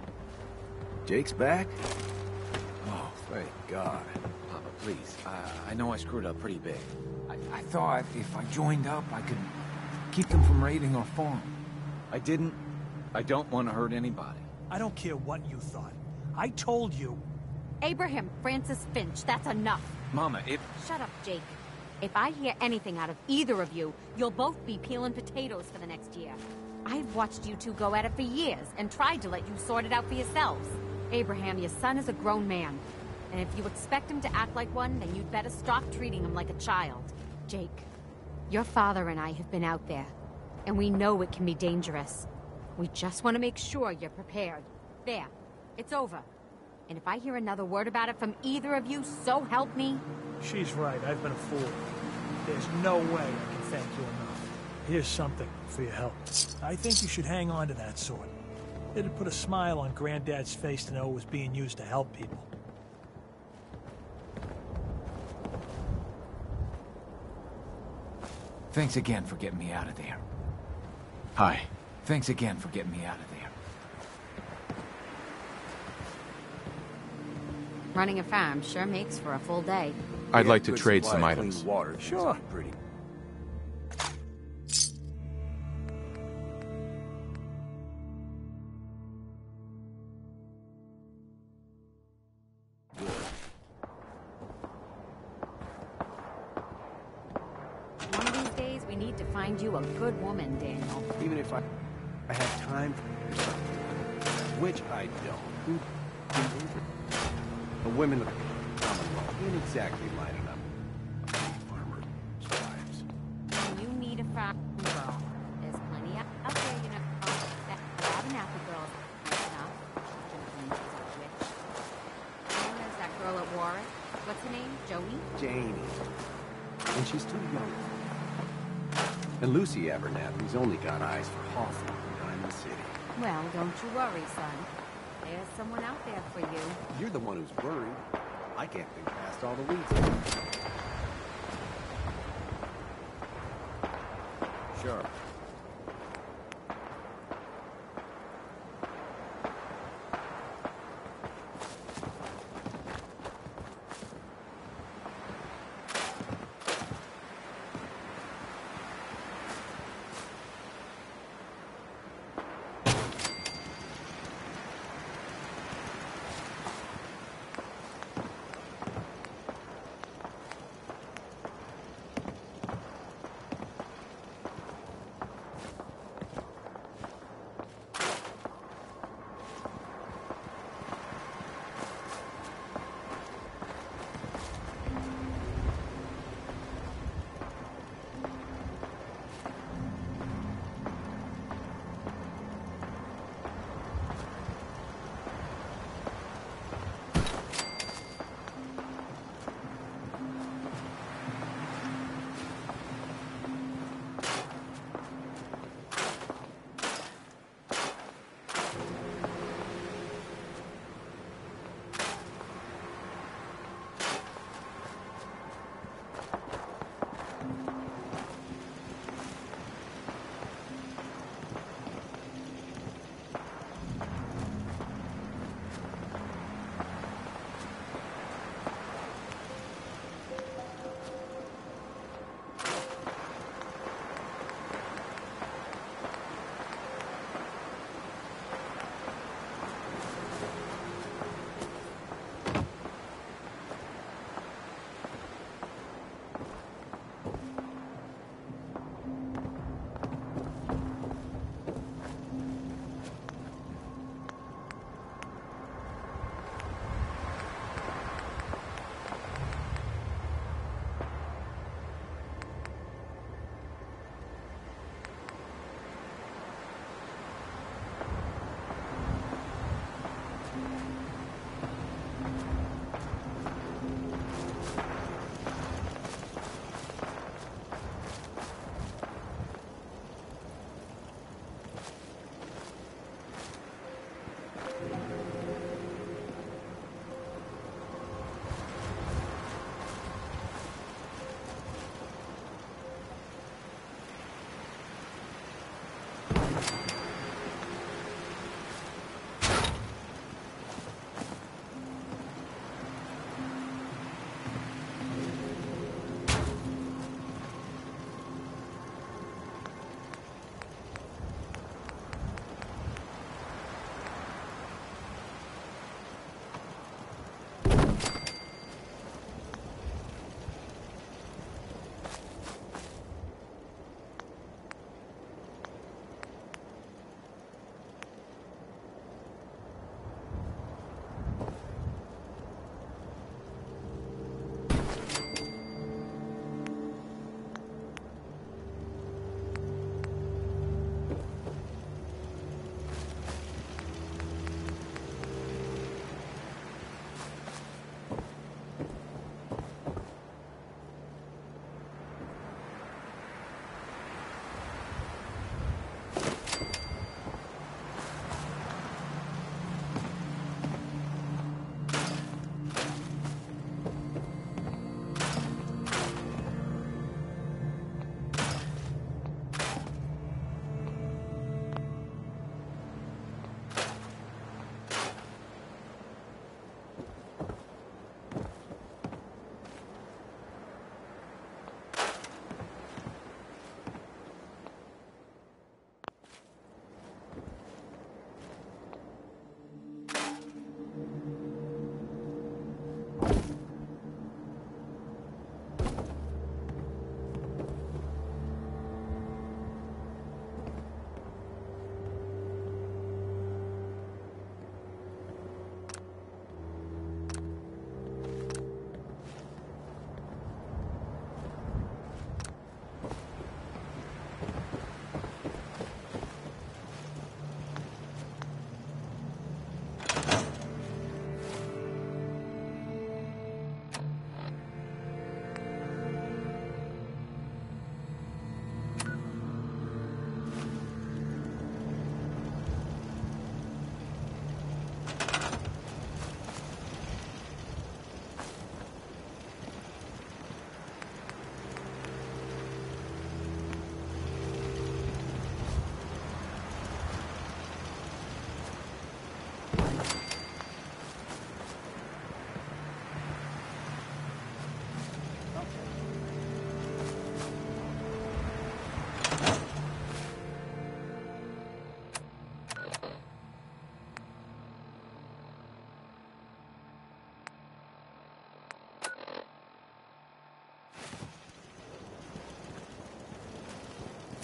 Jake's back? Oh, thank God.
Papa, please. I, I know I screwed up pretty big. I, I thought if I joined up, I could keep them from raiding our farm. I didn't. I don't want to hurt anybody.
I don't care what you thought. I told you.
Abraham Francis Finch, that's enough.
Mama, if...
Shut up, Jake. If I hear anything out of either of you, you'll both be peeling potatoes for the next year. I've watched you two go at it for years and tried to let you sort it out for yourselves. Abraham, your son is a grown man. And if you expect him to act like one, then you'd better stop treating him like a child. Jake, your father and I have been out there, and we know it can be dangerous. We just want to make sure you're prepared. There, it's over. And if I hear another word about it from either of you, so help me.
She's right. I've been a fool. There's no way I can thank you enough. Here's something for your help. I think you should hang on to that sword. It'd put a smile on Granddad's face to know it was being used to help people.
Thanks again for getting me out of there.
Hi.
Thanks again for getting me out of there.
Running a farm sure makes for a full day.
I'd like to trade some items.
Water.
Sure.
Pretty.
Lucy Abernathy's only got eyes for Hawthorne Diamond City.
Well, don't you worry, son. There's someone out there for you.
You're the one who's worried. I can't think past all the weeds.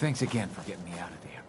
Thanks again for getting me out of there.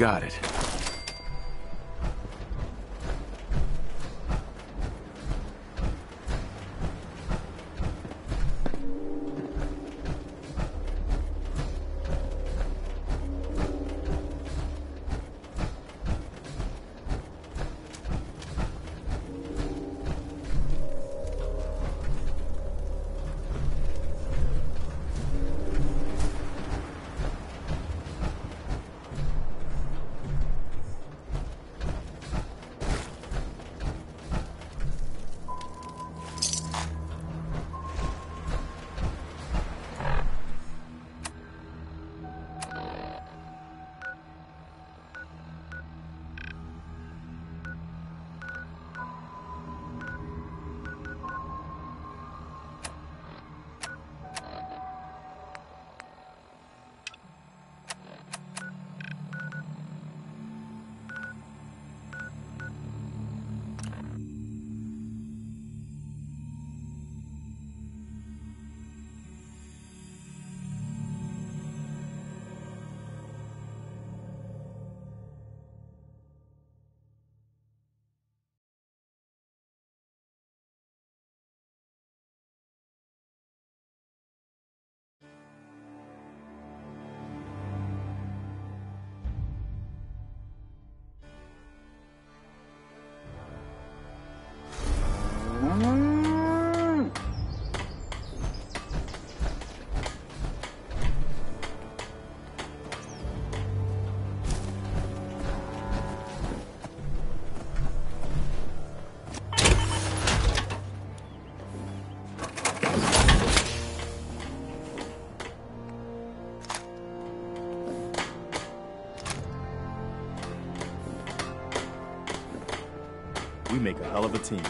Got it.
Hell of a team.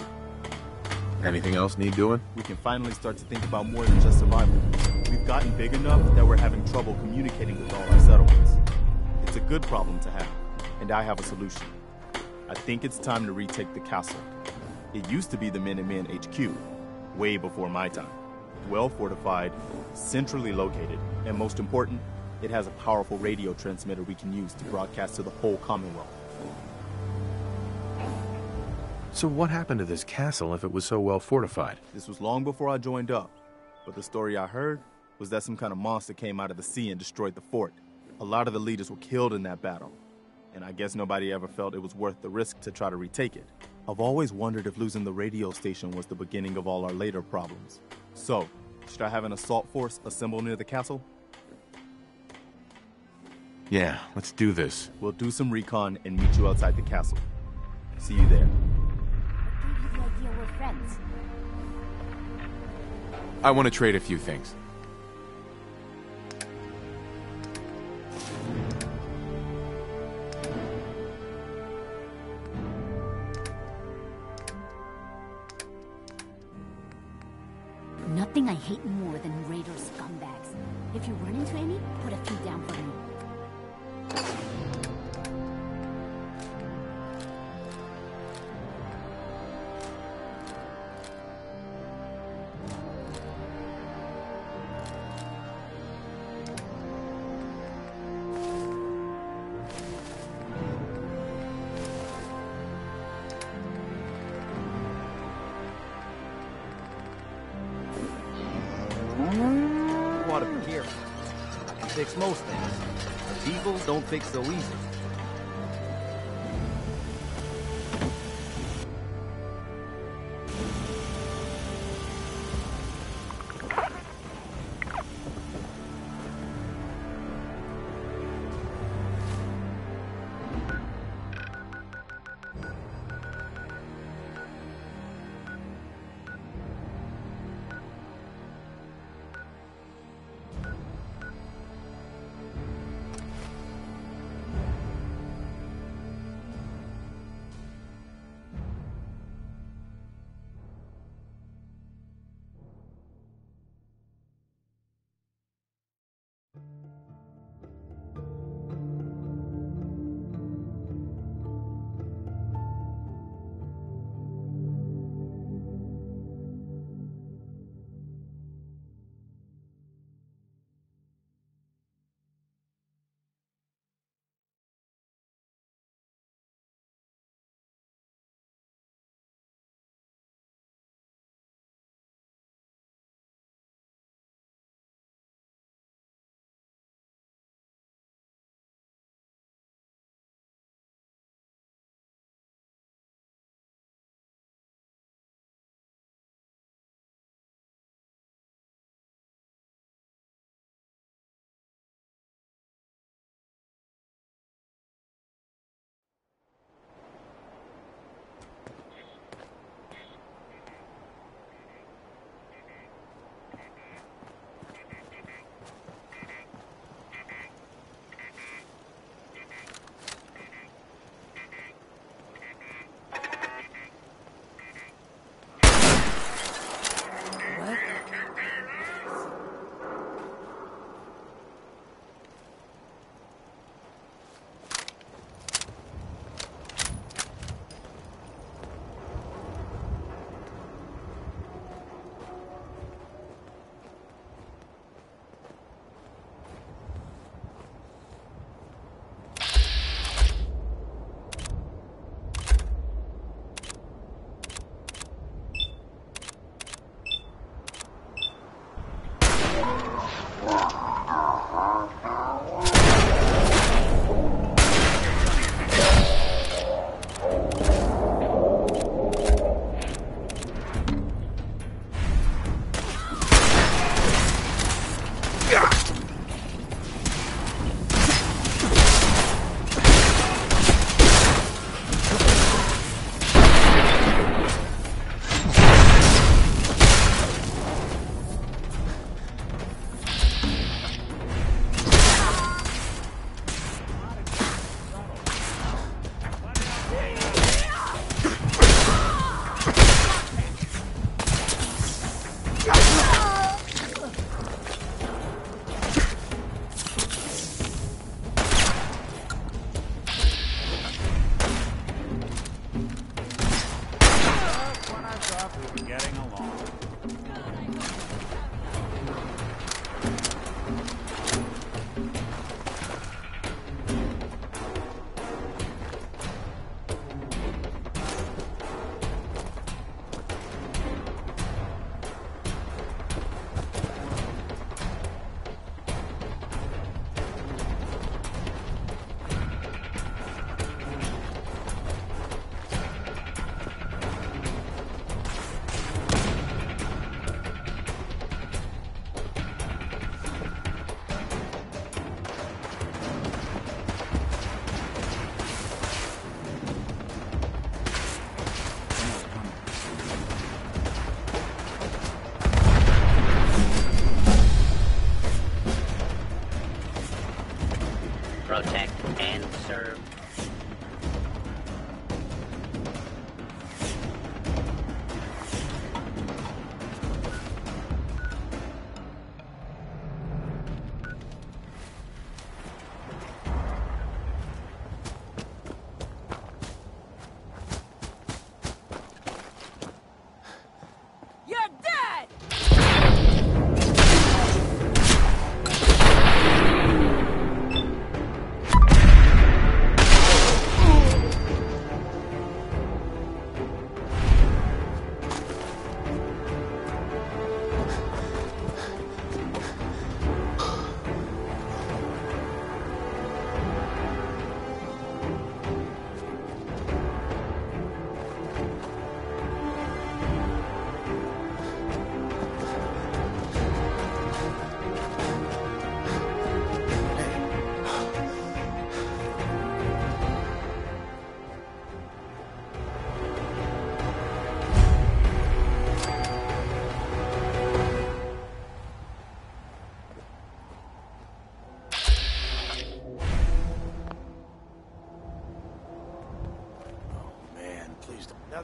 Anything else need doing?
We can finally start to think about more than just survival. We've gotten big enough that we're having trouble communicating with all our settlements. It's a good problem to have, and I have a solution. I think it's time to retake the castle. It used to be the Minutemen HQ, way before my time. Well fortified, centrally located, and most important, it has a powerful radio transmitter we can use to broadcast to the whole Commonwealth.
So what happened to this castle if it was so well fortified?
This was long before I joined up, but the story I heard was that some kind of monster came out of the sea and destroyed the fort. A lot of the leaders were killed in that battle, and I guess nobody ever felt it was worth the risk to try to retake it. I've always wondered if losing the radio station was the beginning of all our later problems. So, should I have an assault force assemble near the castle?
Yeah, let's do this.
We'll do some recon and meet you outside the castle. See you there.
Friends.
I want to trade a few things.
Nothing I hate more than raider
most things, but people don't fix so easy.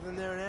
Nothing there now.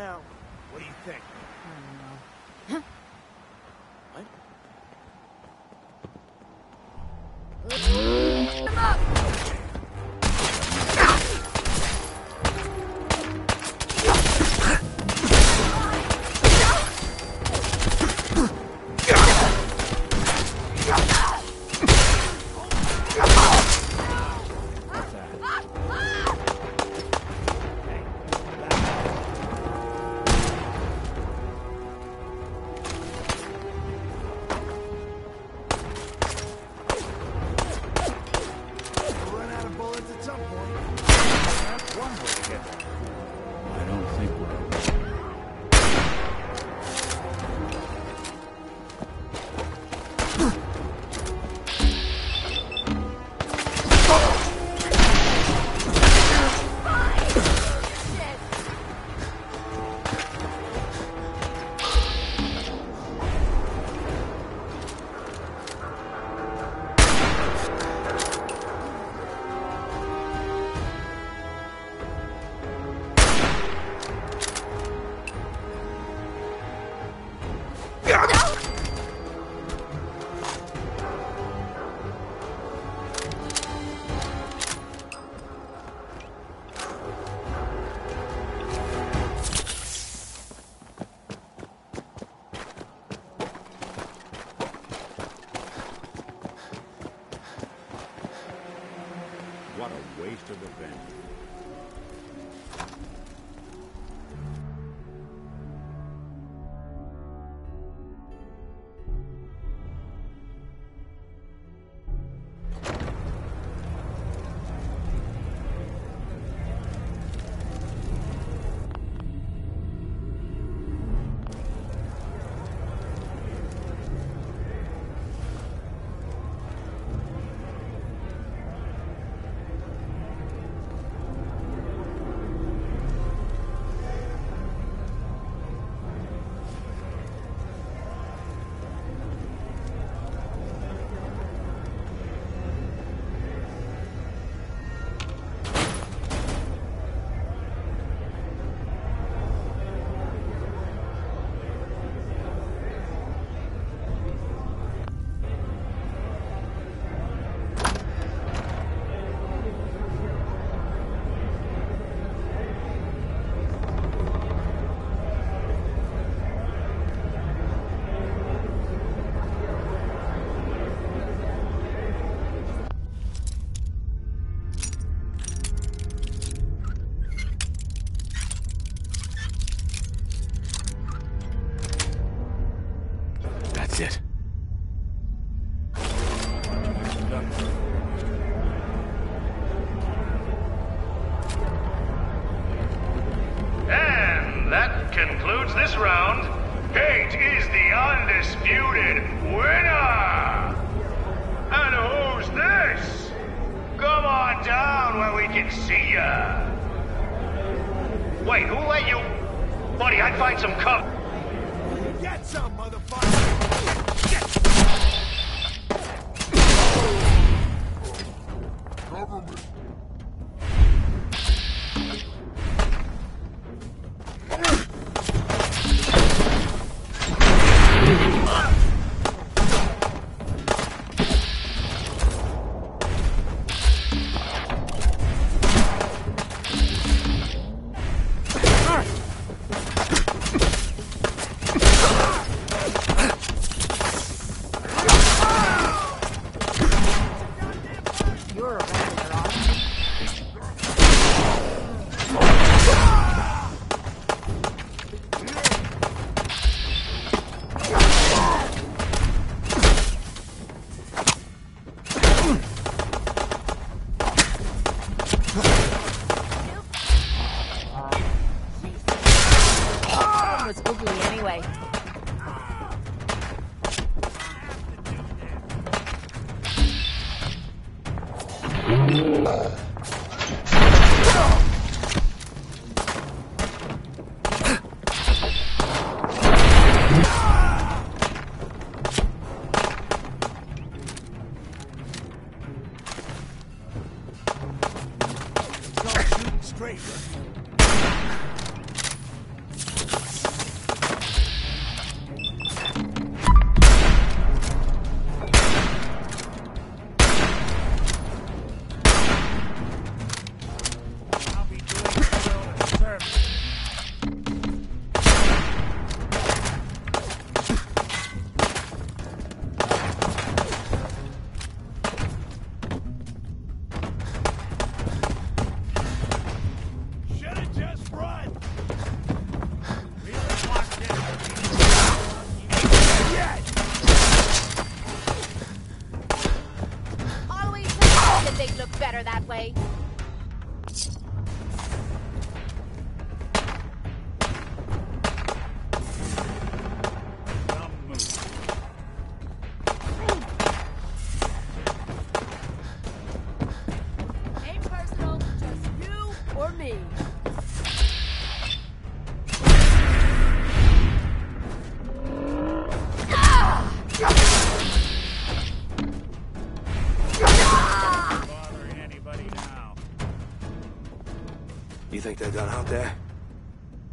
Think
they're done out there?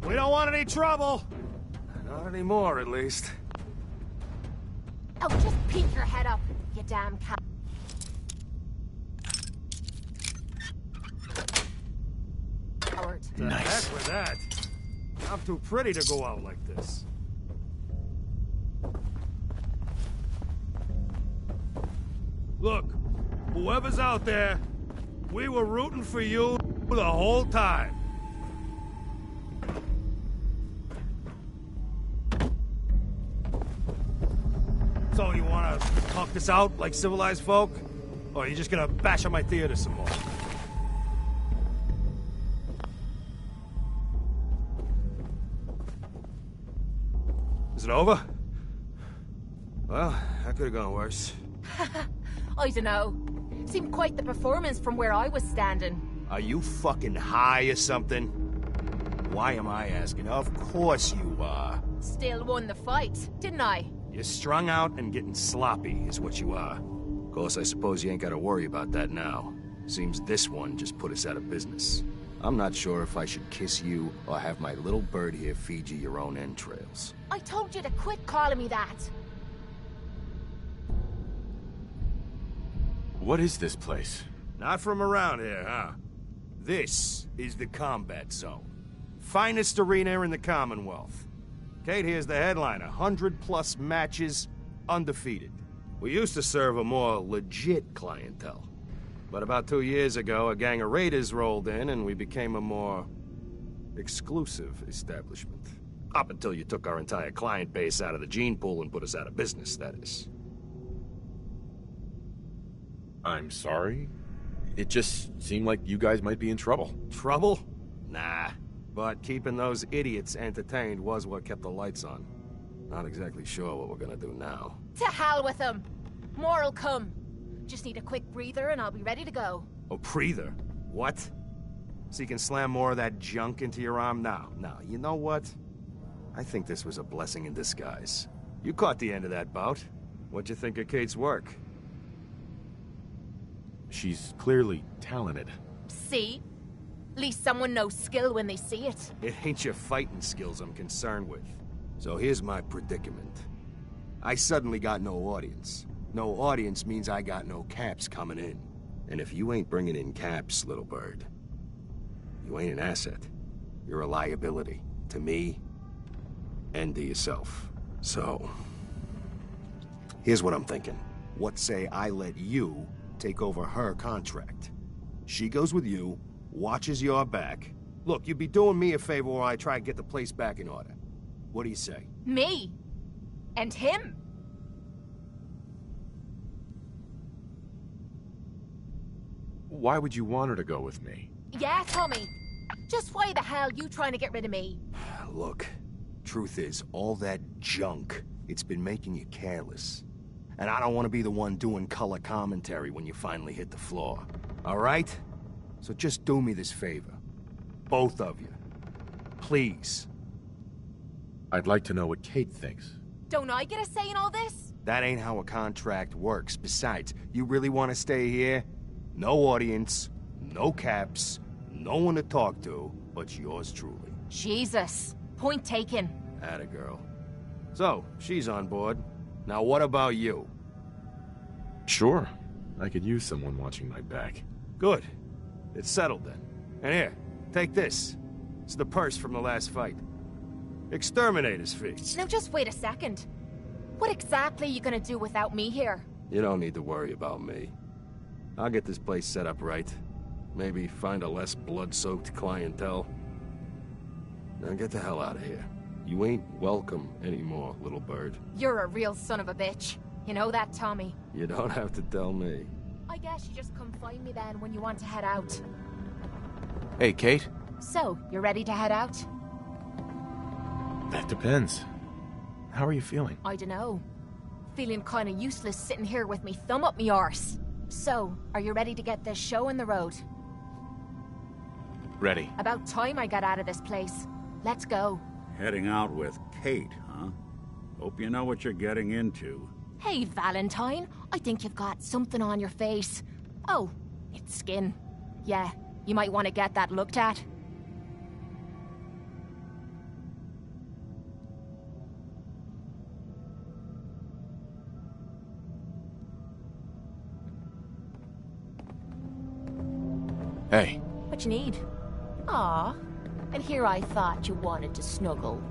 We don't want any trouble.
Not anymore, at least.
Oh, just peek your head up, you damn cat. Coward.
The heck with that. I'm too pretty to go out like this. Look, whoever's out there, we were rooting for you the whole time. Out like civilized folk? Or are you just gonna bash on my theater some more? Is it over?
Well, that could have gone worse.
I don't know. Seemed quite the performance from where I was standing.
Are you fucking high or something? Why am I asking? Of course you are.
Still won the fight, didn't I?
You're strung out and getting sloppy, is what you are. Of course, I suppose you ain't gotta worry about that now. Seems this one just put us out of business. I'm not sure if I should kiss you or have my little bird here feed you your own entrails.
I told you to quit calling me that.
What is this place?
Not from around here, huh? This is the combat zone. Finest arena in the Commonwealth. Cait here's the headliner. 100 plus matches, undefeated. We used to serve a more legit clientele. But about two years ago, a gang of raiders rolled in and we became a more exclusive establishment. Up until you took our entire client base out of the gene pool and put us out of business, that is.
I'm sorry. It just seemed like you guys might be in trouble.
Trouble? Nah. But keeping those idiots entertained was what kept the lights on. Not exactly sure what we're gonna do now.
To hell with them. More'll come. Just need a quick breather and I'll be ready to go.
Oh, breather? What? So you can slam more of that junk into your arm now? Now, you know what? I think this was a blessing in disguise. You caught the end of that bout. What'd you think of Cait's work?
She's clearly talented.
See? At least someone knows skill when they see it.
It ain't your fighting skills I'm concerned with. So here's my predicament. I suddenly got no audience. No audience means I got no caps coming in. And if you ain't bringing in caps, little bird, you ain't an asset. You're a liability. To me, and to yourself. So, here's what I'm thinking. What say I let you take over her contract? She goes with you, watches your back. Look, you'd be doing me a favor while I try and get the place back in order. What do you say?
Me. And him.
Why would you want her to go with me?
Yeah, Tommy. Just why the hell you trying to get rid of me?
Look, truth is, all that junk, it's been making you careless. And I don't want to be the one doing color commentary when you finally hit the floor. All right? So just do me this favor. Both of you. Please.
I'd like to know what Cait thinks.
Don't I get a say in all this?
That ain't how a contract works. Besides, you really want to stay here? No audience, no caps, no one to talk to, but yours truly.
Jesus. Point taken.
Atta girl. So, she's on board. Now what about you?
Sure. I could use someone watching my back.
Good. It's settled then. And here, take this. It's the purse from the last fight. Exterminator's fee.
Now just wait a second. What exactly are you gonna do without me here?
You don't need to worry about me. I'll get this place set up right. Maybe find a less blood-soaked clientele. Now get the hell out of here. You ain't welcome anymore, little bird.
You're a real son of a bitch. You know that, Tommy?
You don't have to tell me.
I guess you just come find me then when you want to head out.
Hey, Cait?
So, you're ready to head out?
That depends. How are you feeling?
I dunno. Feeling kinda useless sitting here with me thumb up me arse. So, are you ready to get this show on the road?
Ready.
About time I got out of this place. Let's go.
Heading out with Cait, huh? Hope you know what you're getting into.
Hey, Valentine. I think you've got something on your face. Oh, it's skin. Yeah, you might want to get that looked at.
Hey.
What you need? Aw. And here I thought you wanted to snuggle.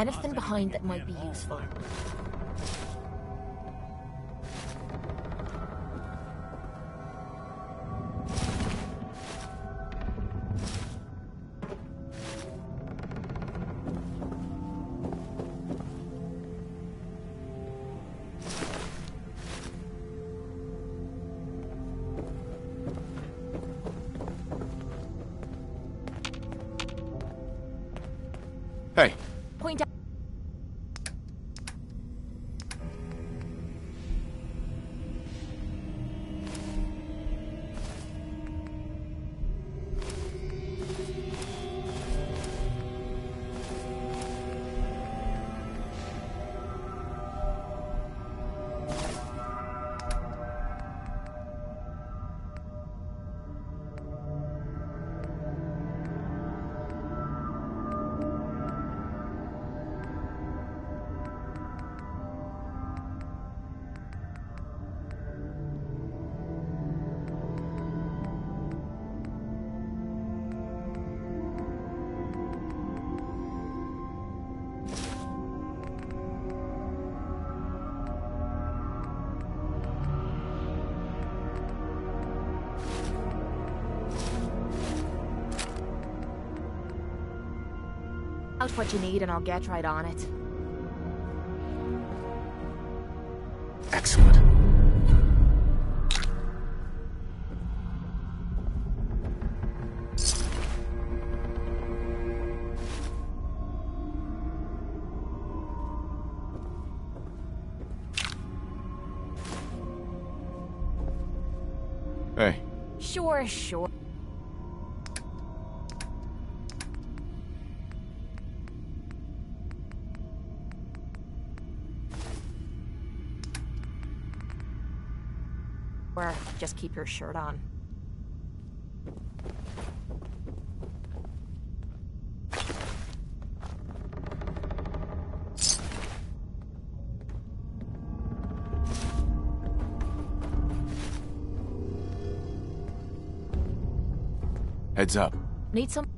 Anything behind that might be useful. Out what you need and I'll get right on it.
Excellent. Hey.
Sure, sure. Keep your shirt on.
Heads up.
Need some?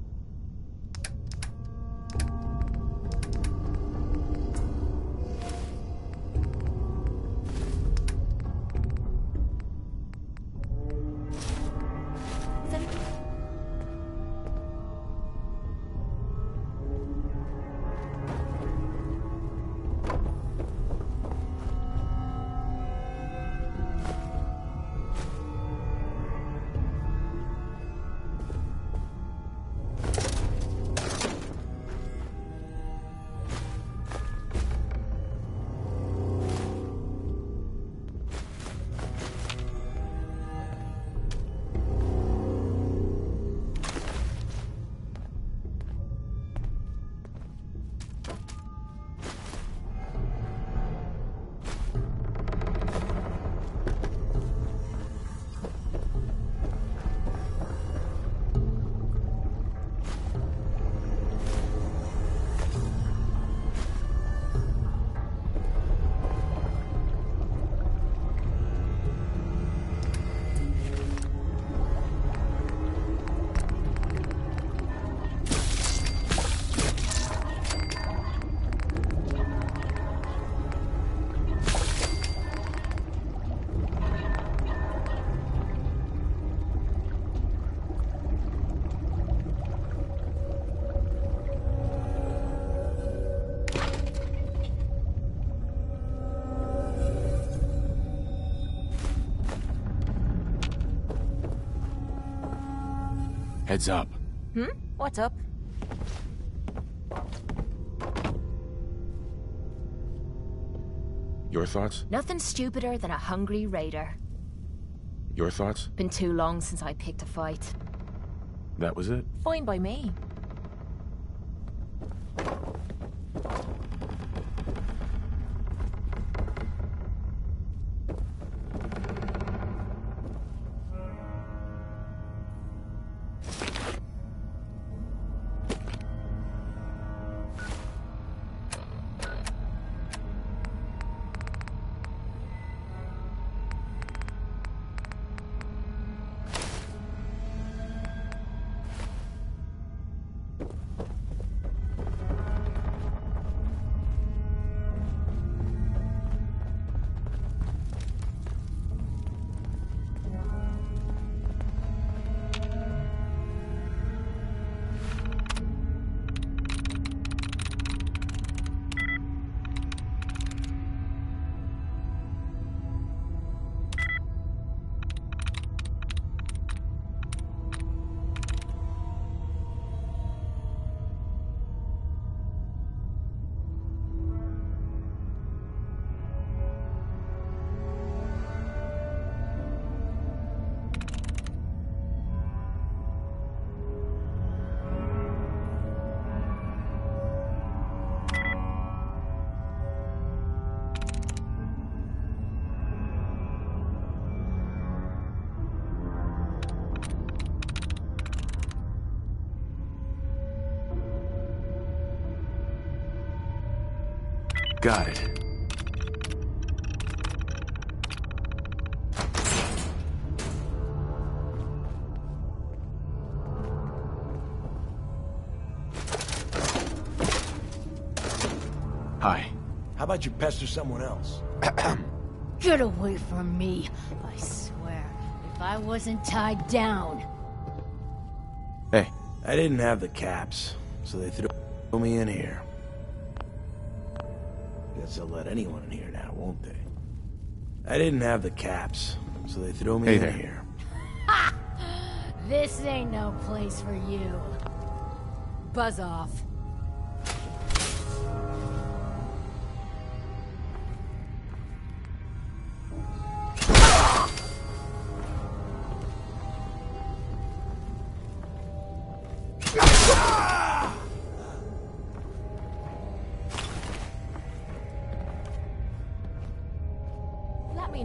Heads up.
Hmm? What's up?
Your thoughts?
Nothing stupider than a hungry raider.
Your thoughts?
Been too long since I picked a fight.
That was it?
Fine by me.
Got it. Hi.
How about you pester someone else?
Get away from me. I swear, if I wasn't tied down.
Hey.
I didn't have the caps, so they threw me in here. Guess they'll let anyone in here now, won't they? I didn't have the caps, so they threw me
Hey
in
there.
here.
This ain't no place for you. Buzz off.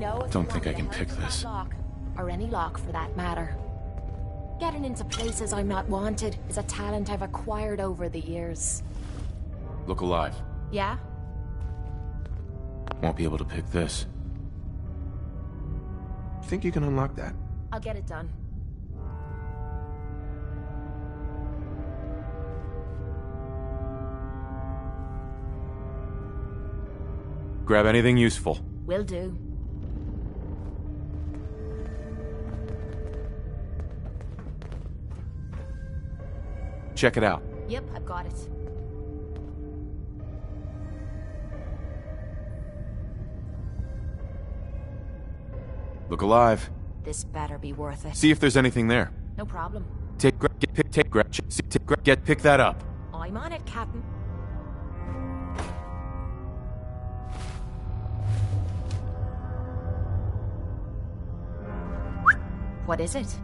Know if
Don't think I can pick this.
Lock, or any lock for that matter. Getting into places I'm not wanted is a talent I've acquired over the years.
Look alive.
Yeah?
Won't be able to pick this.
Think you can unlock that?
I'll get it done.
Grab anything useful.
Will do.
Check it out.
Yep, I've got it.
Look alive.
This better be worth it.
See if there's anything there.
No problem.
Take, get, pick, take, grab, see, get, pick that up.
I'm on it, Captain. What is it?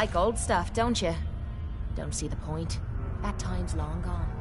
Like old stuff, don't you? Don't see the point. That time's long gone.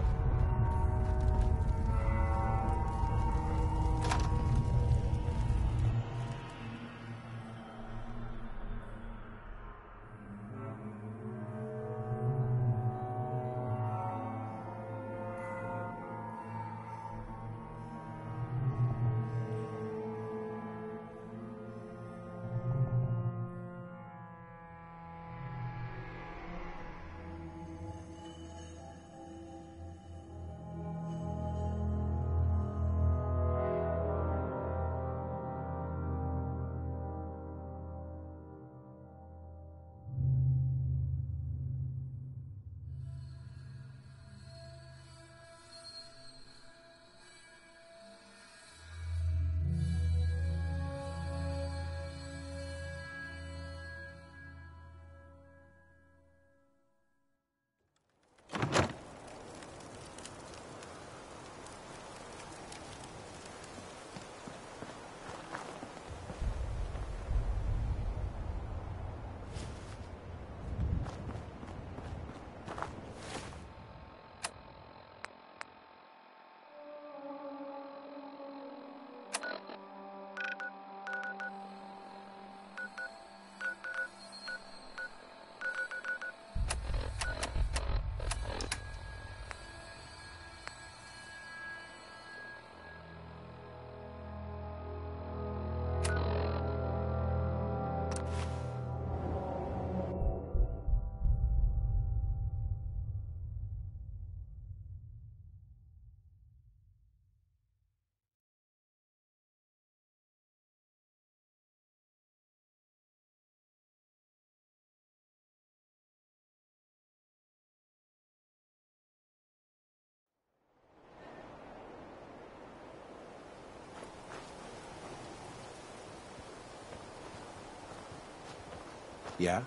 Yeah?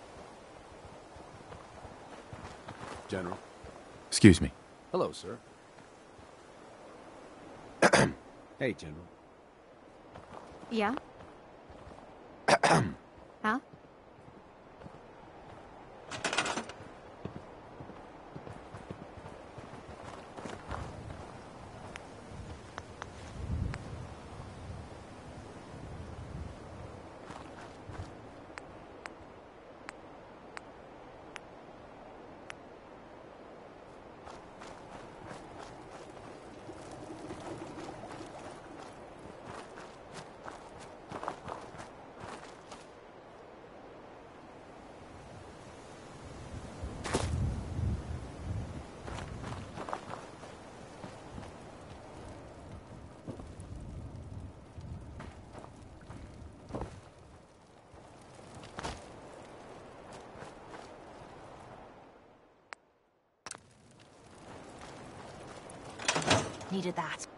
General.
Excuse me.
Hello, sir. hey, General.
Yeah? huh?
Needed that.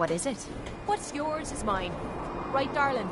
What is it? What's yours is mine. Right, darling?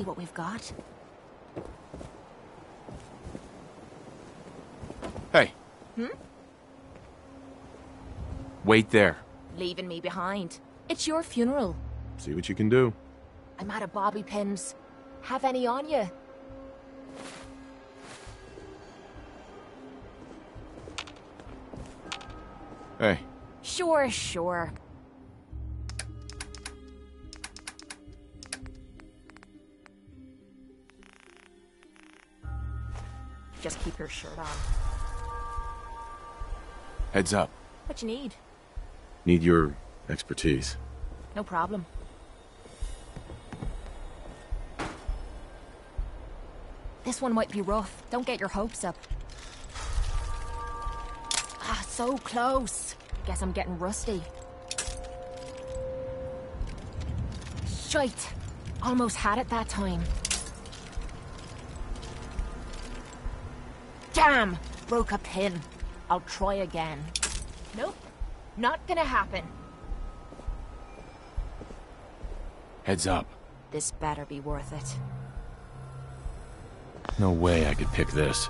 See what we've got.
Hey,
Hmm?
wait there.
Leaving me behind. It's your funeral.
See what you can do.
I'm out of bobby pins. Have any on you?
Hey,
Sure, sure.
Heads up.
What you need?
Need your expertise.
No problem. This one might be rough. Don't get your hopes up. Ah, so close. Guess I'm getting rusty. Shite. Almost had it that time. Damn! Broke a pin. I'll try again. Nope. Not gonna happen.
Heads up.
This better be worth it.
No way I could pick this.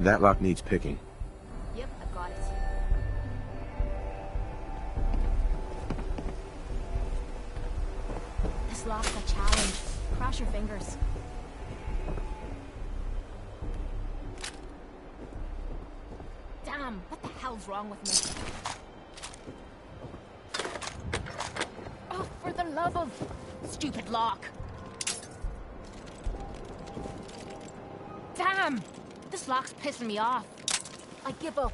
That lock needs picking.
Yep, I've got it. This challenge. Cross your fingers. Damn, what the hell's wrong with me? Oh, for the love of... Stupid lock. Damn! This lock's pissing me off. I give up.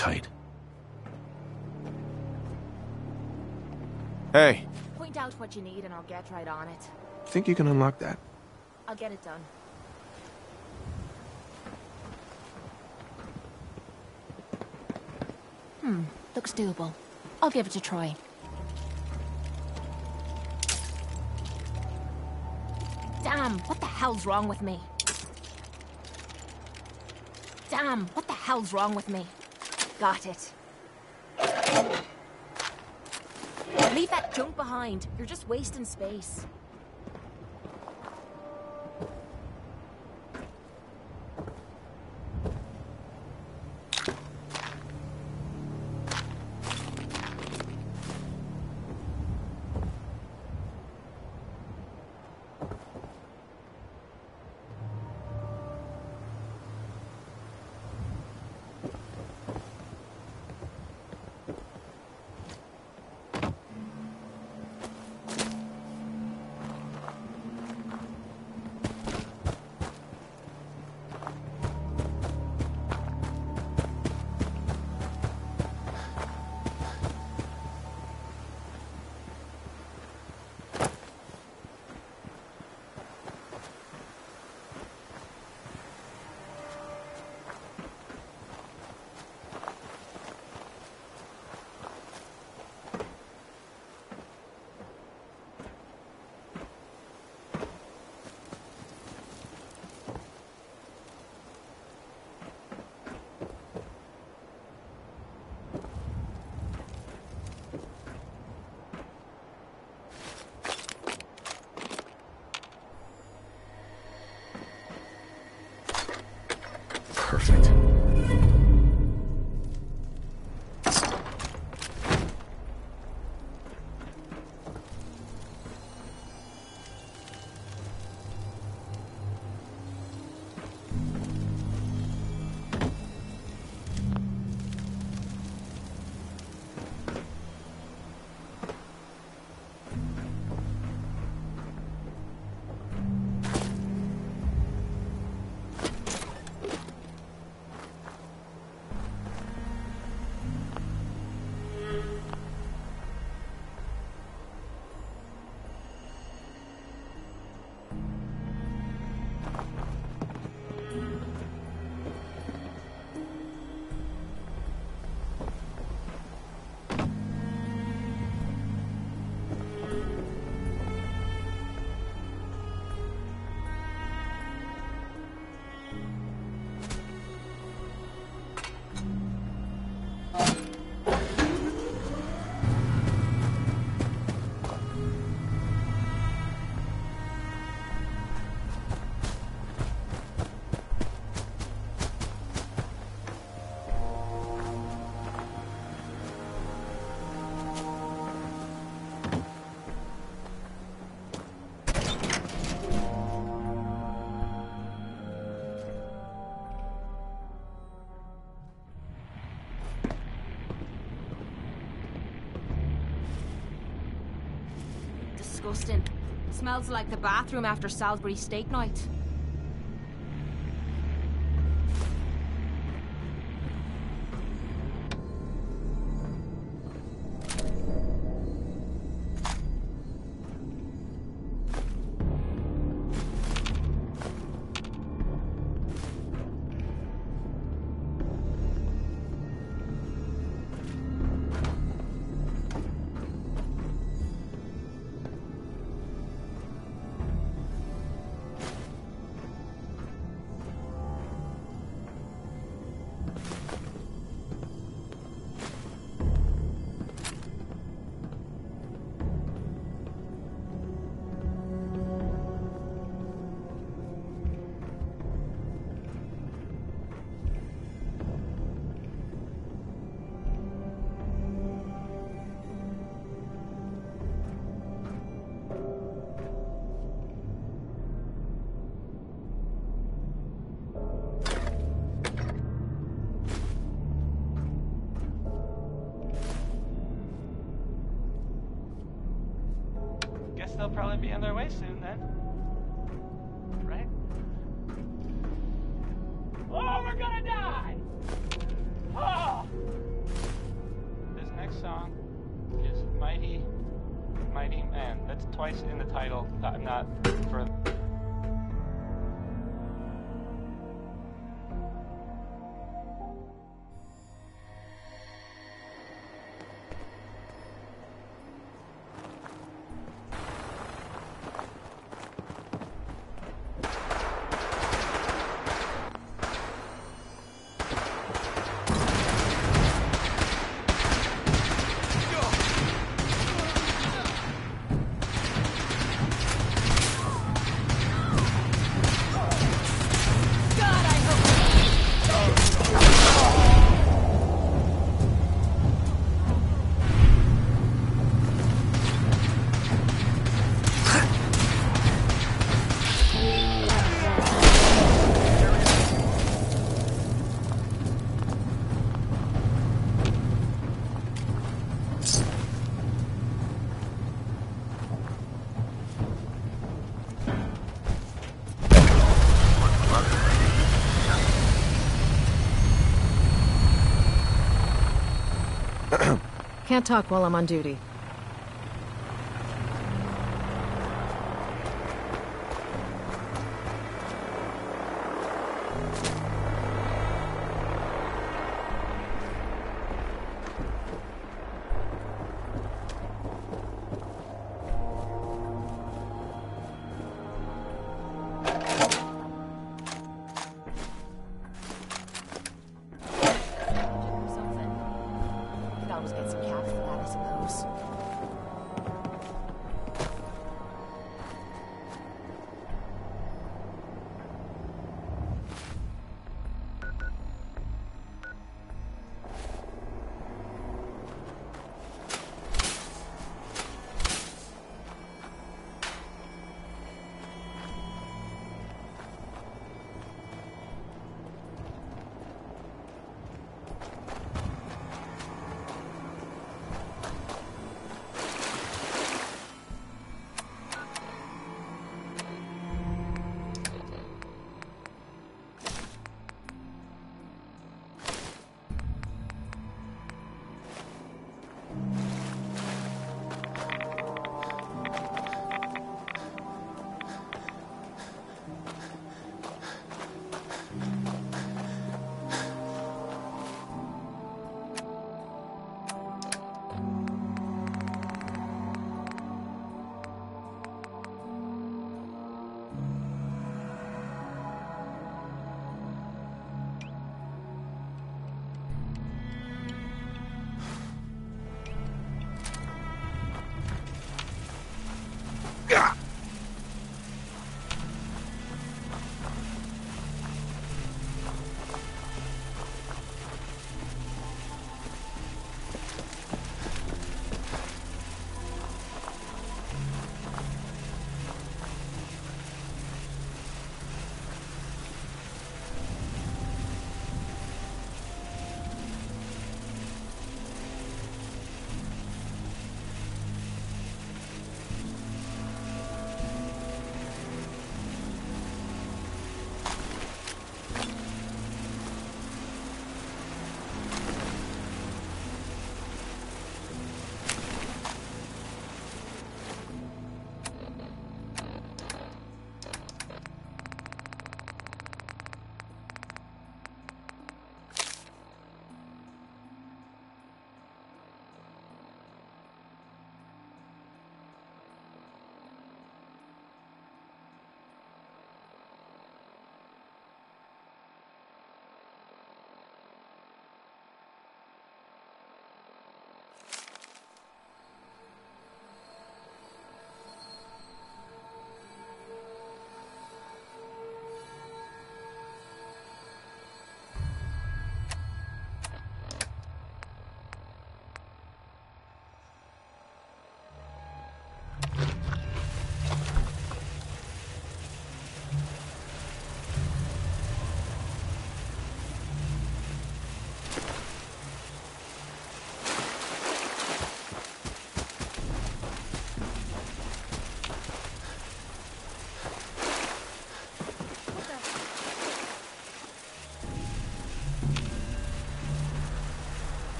Loctite. Hey,
Point out what you need and I'll get right on it.
think you can unlock that?
I'll get it done. Hmm, looks doable. I'll give it a try. Damn, what the hell's wrong with me? Damn, what the hell's wrong with me? Got it. Leave that junk behind. You're just wasting space. Disgusting. Smells like the bathroom after Salisbury steak night. Can't talk while I'm on duty.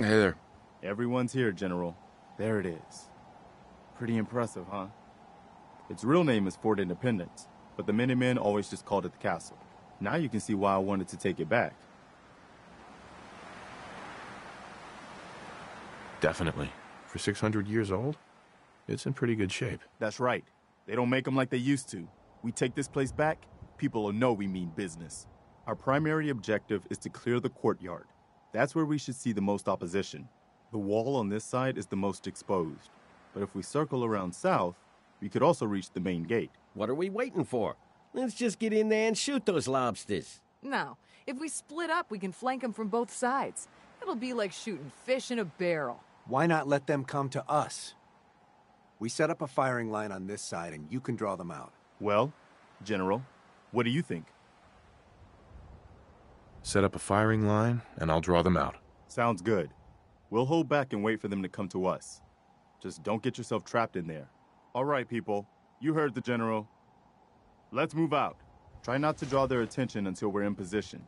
Hey there.
Everyone's here, General. There it is. Pretty impressive, huh? Its real name is Fort Independence, but the Minutemen always just called it the castle. Now you can see why I wanted to take it back.
Definitely. For 600 years old, it's in pretty good shape.
That's right. They don't make them like they used to. We take this place back, people will know we mean business. Our primary objective is to clear the courtyard. That's where we should see the most opposition. The wall on this side is the most exposed. But if we circle around south, we could also reach the main gate.
What are we waiting for? Let's just get in there and shoot those lobsters.
No. If we split up, we can flank them from both sides. It'll be like shooting fish in a barrel.
Why not let them come to us? We set up a firing line on this side and you can draw them out.
Well, General, what do you think?
Set up a firing line, and I'll draw them out.
Sounds good. We'll hold back and wait for them to come to us. Just don't get yourself trapped in there. All right, people. You heard the General. Let's move out. Try not to draw their attention until we're in position.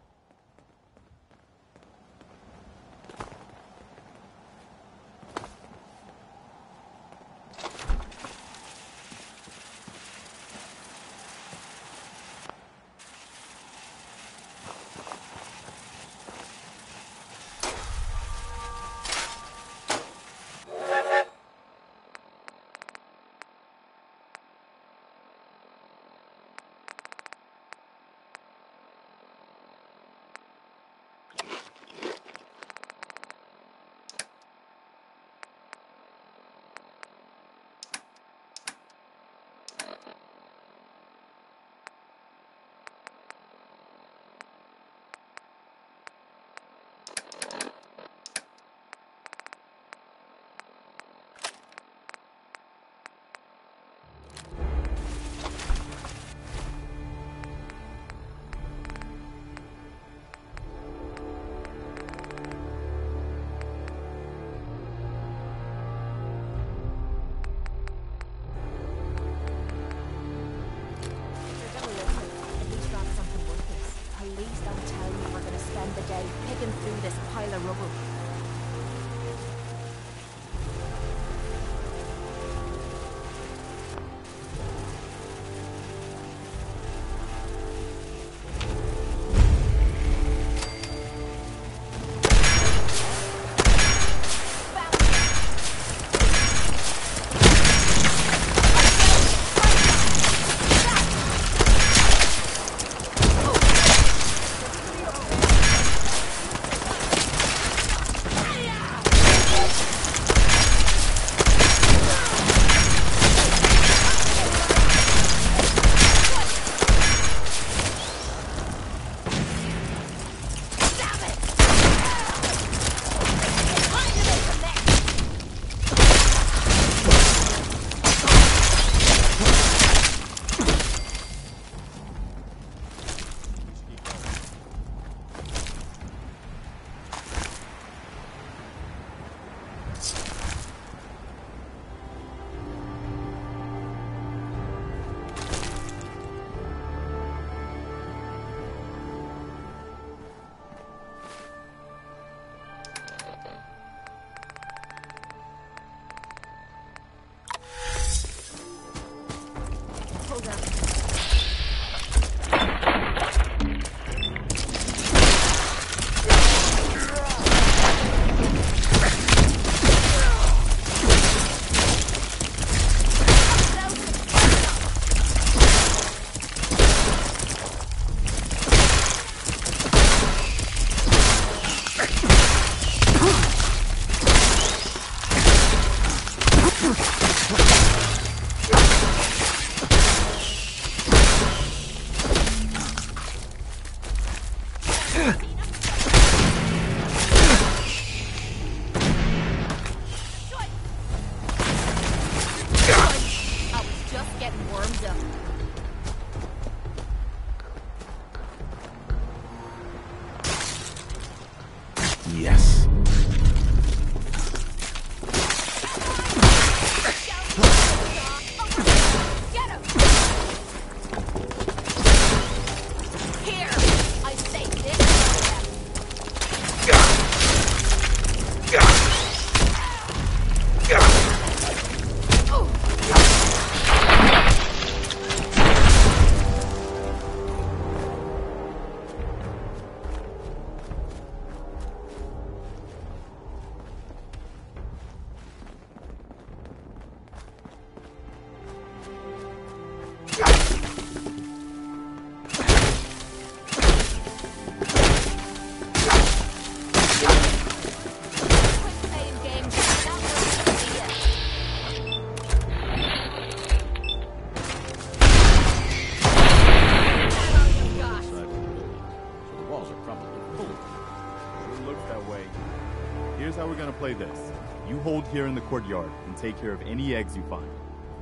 Here
in the courtyard and take care of any eggs you find.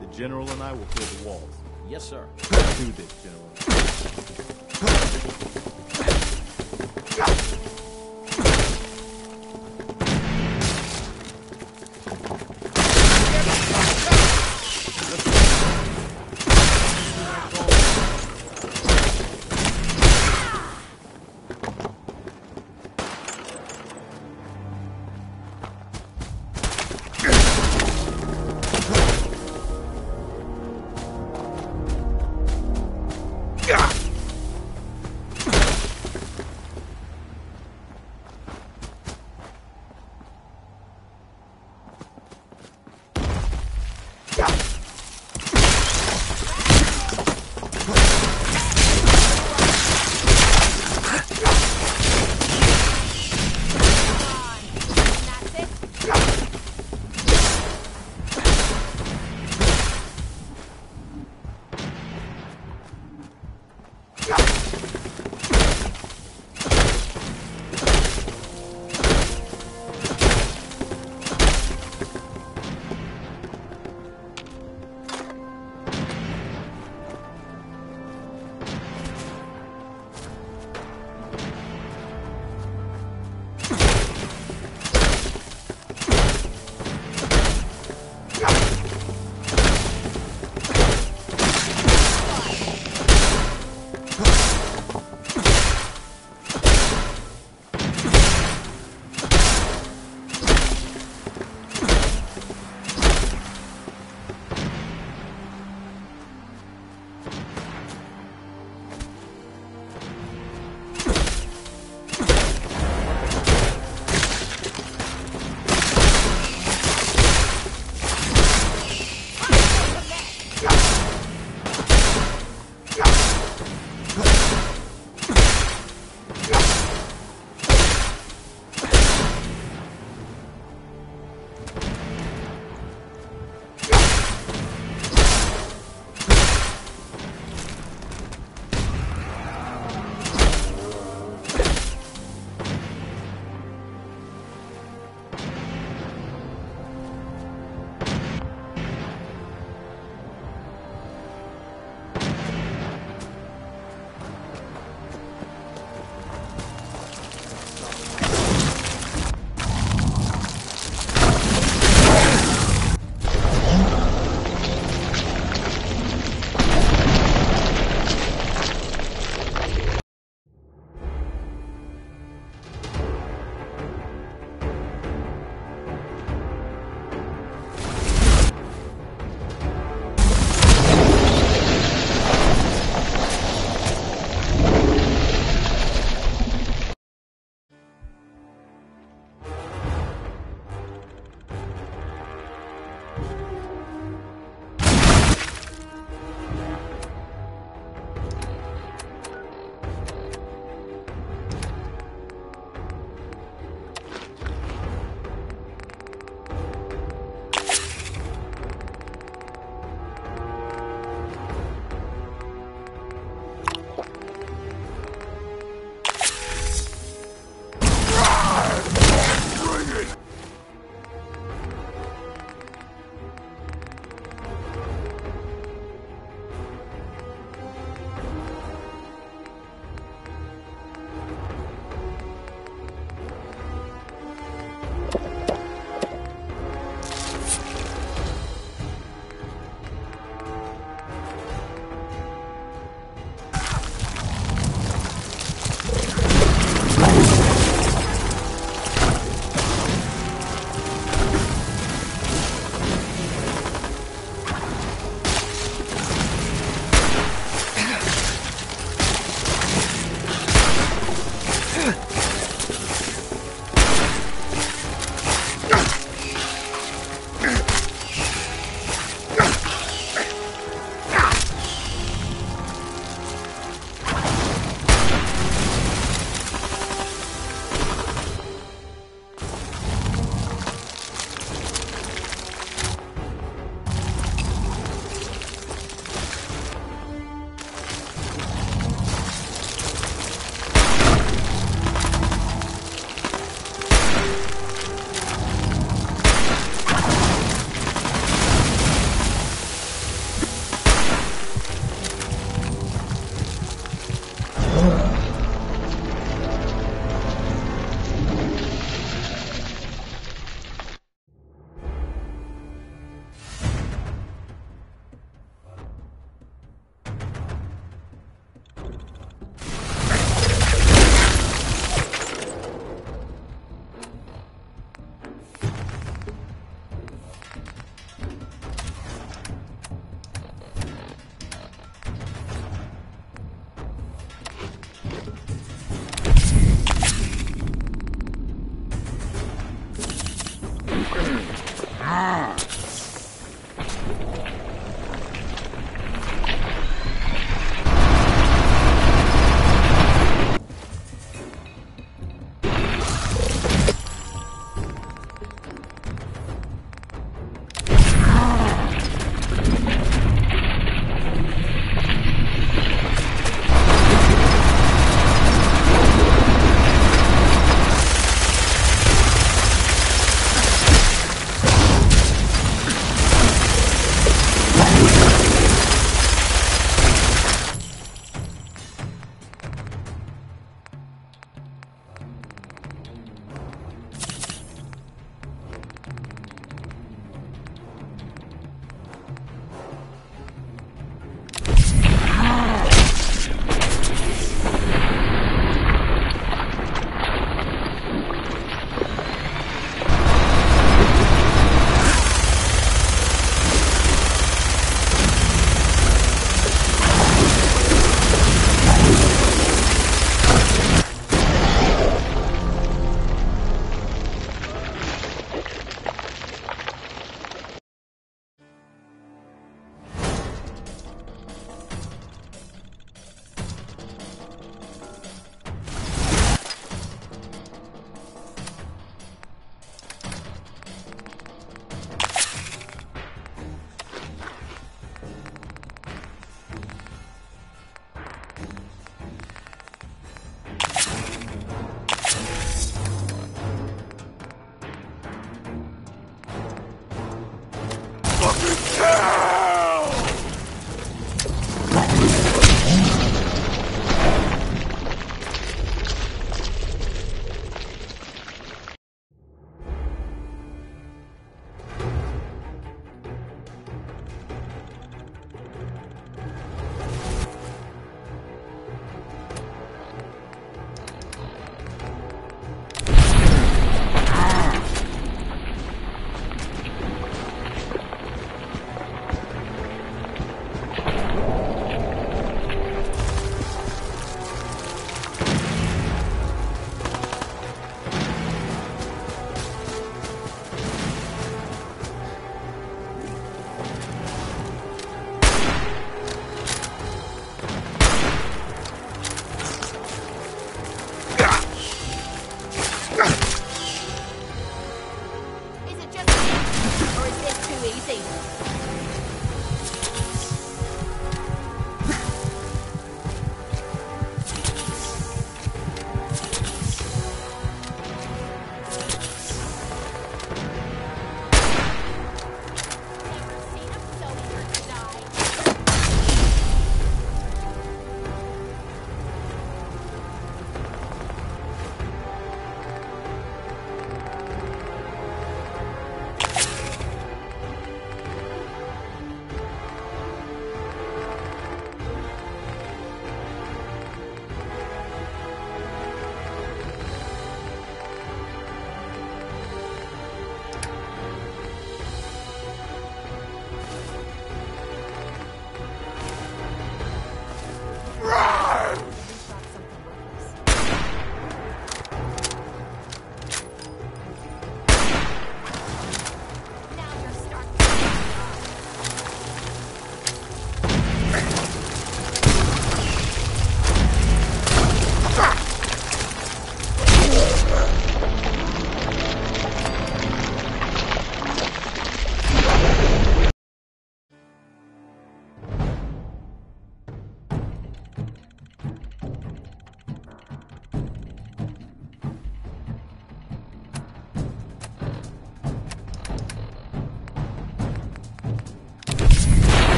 The general and I will clear the walls.
Yes, sir.
Do this, general.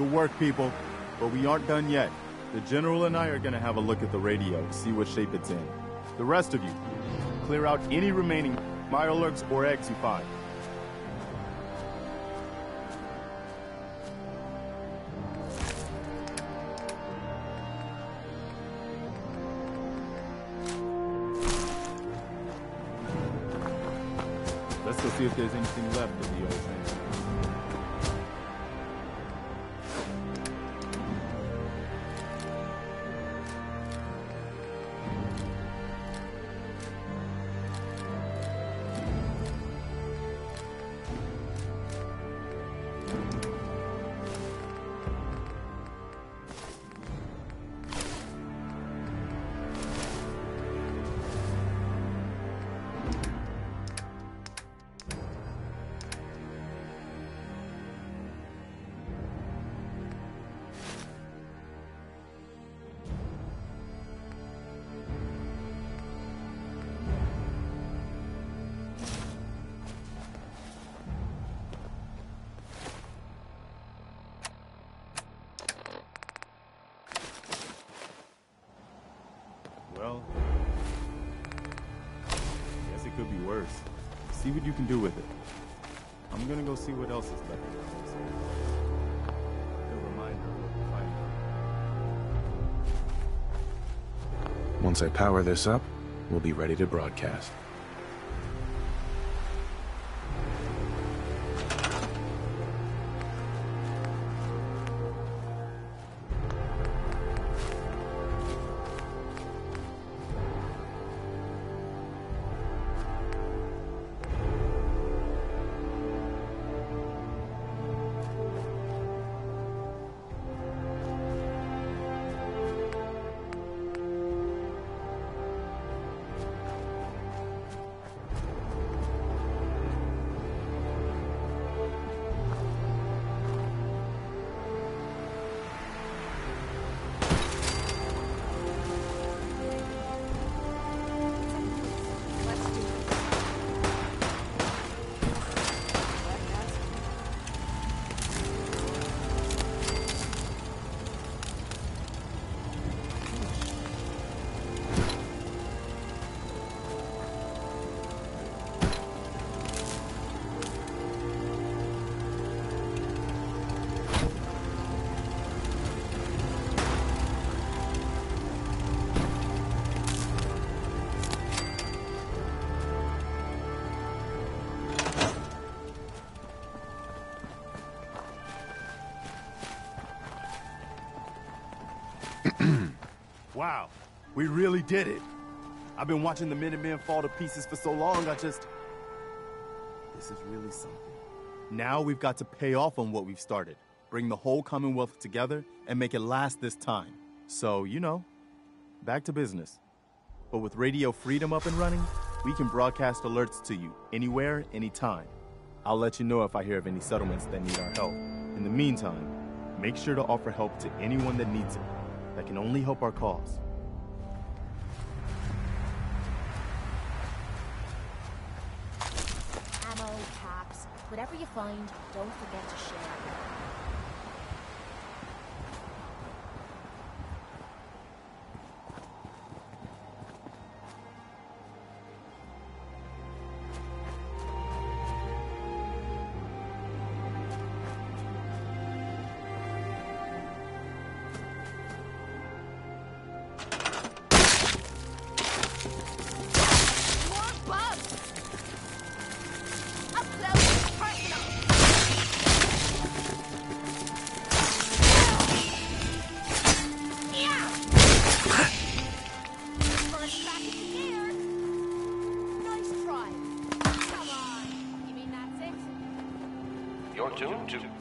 Good work, people. But we aren't done yet. The General and I are gonna have a look at the radio, see what shape it's in. The rest of you, clear out any remaining Mirelurks or eggs you find. Let's go see if there's anything left of the old See what you can do with it. I'm gonna go see what else is left.
Once I power this up, we'll be ready to broadcast.
Wow, we really did it. I've been watching the Minutemen fall to pieces for so long, I just... This is really something. Now we've got to pay off on what we've started. Bring the whole Commonwealth together and make it last this time. So, you know, back to business. But with Radio Freedom up and running, we can broadcast alerts to you anywhere, anytime. I'll let you know if I hear of any settlements that need our help. In the meantime, make sure to offer help to anyone that needs it. That can only help our cause.
Ammo, caps, whatever you find, don't forget to share.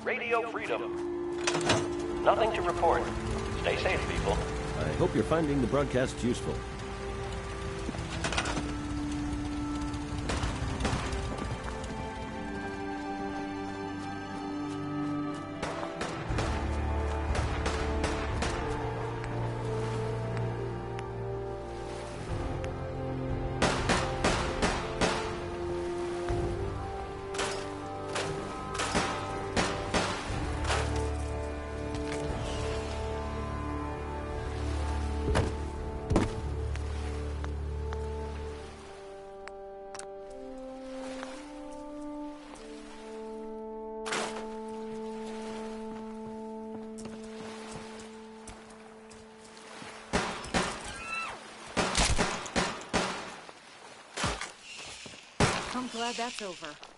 Radio Freedom. Nothing to report. Stay safe, people.
I hope you're finding the broadcast useful.
Glad that's over.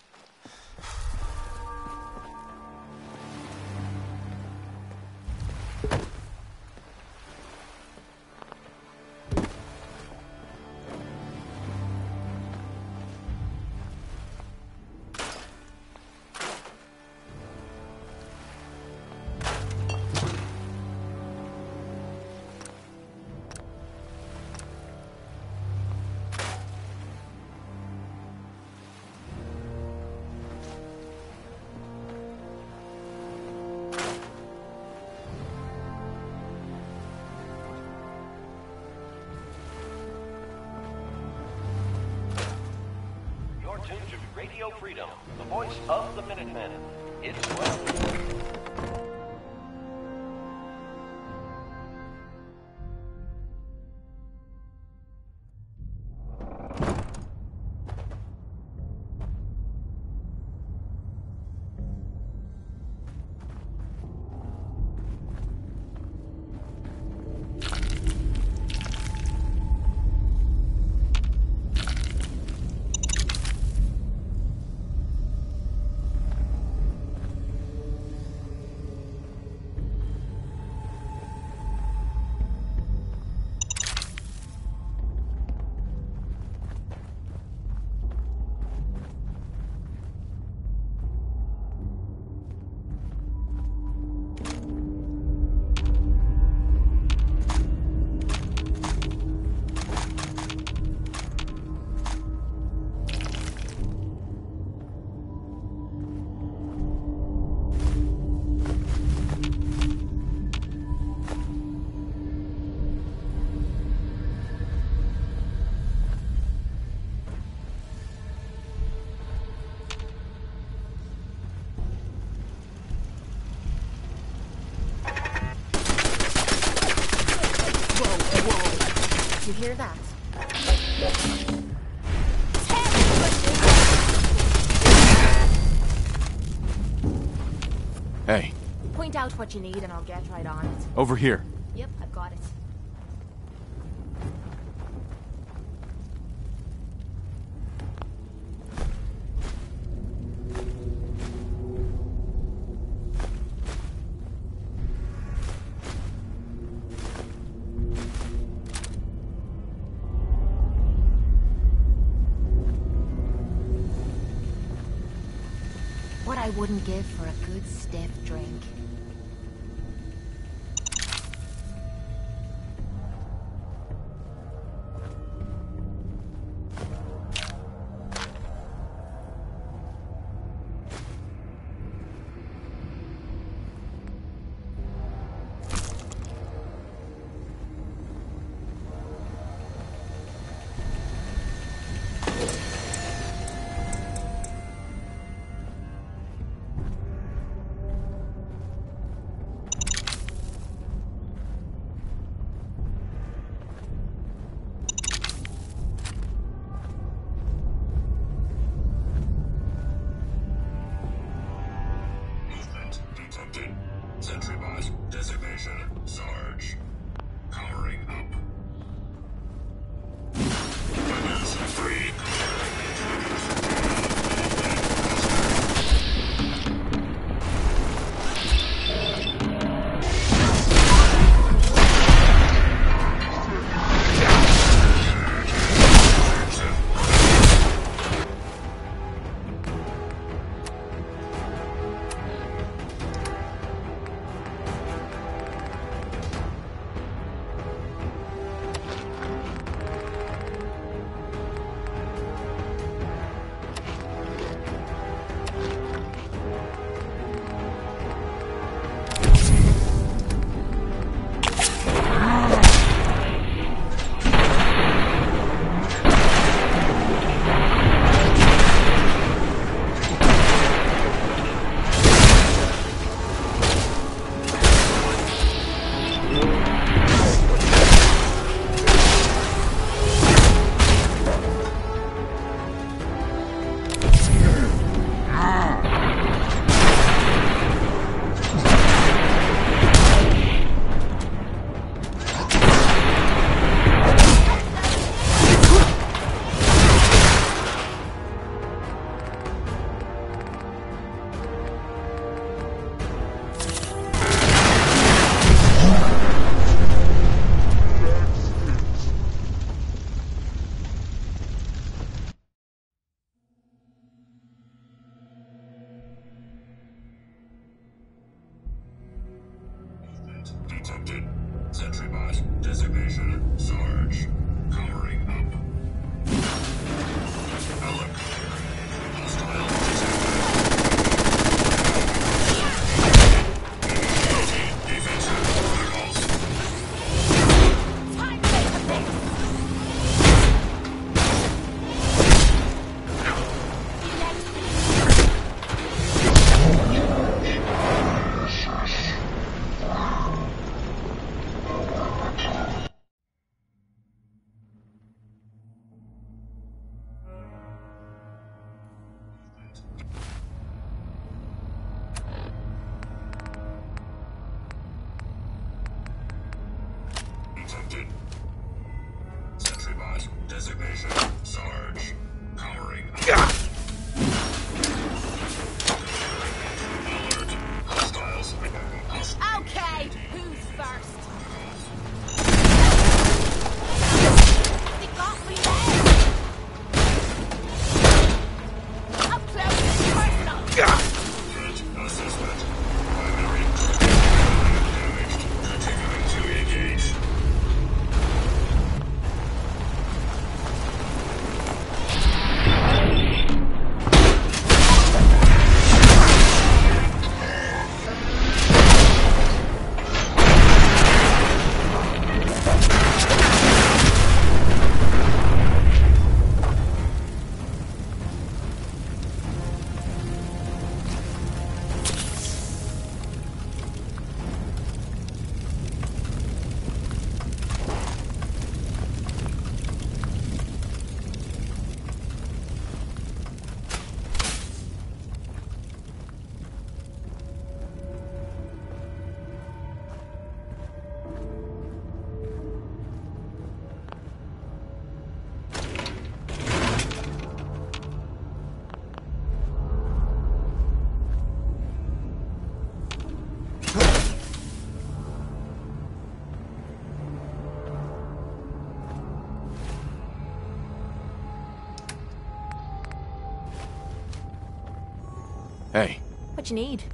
Freedom, the voice of the Minutemen. It's well.
Point out what you need and I'll get right on it.
over here.
You need?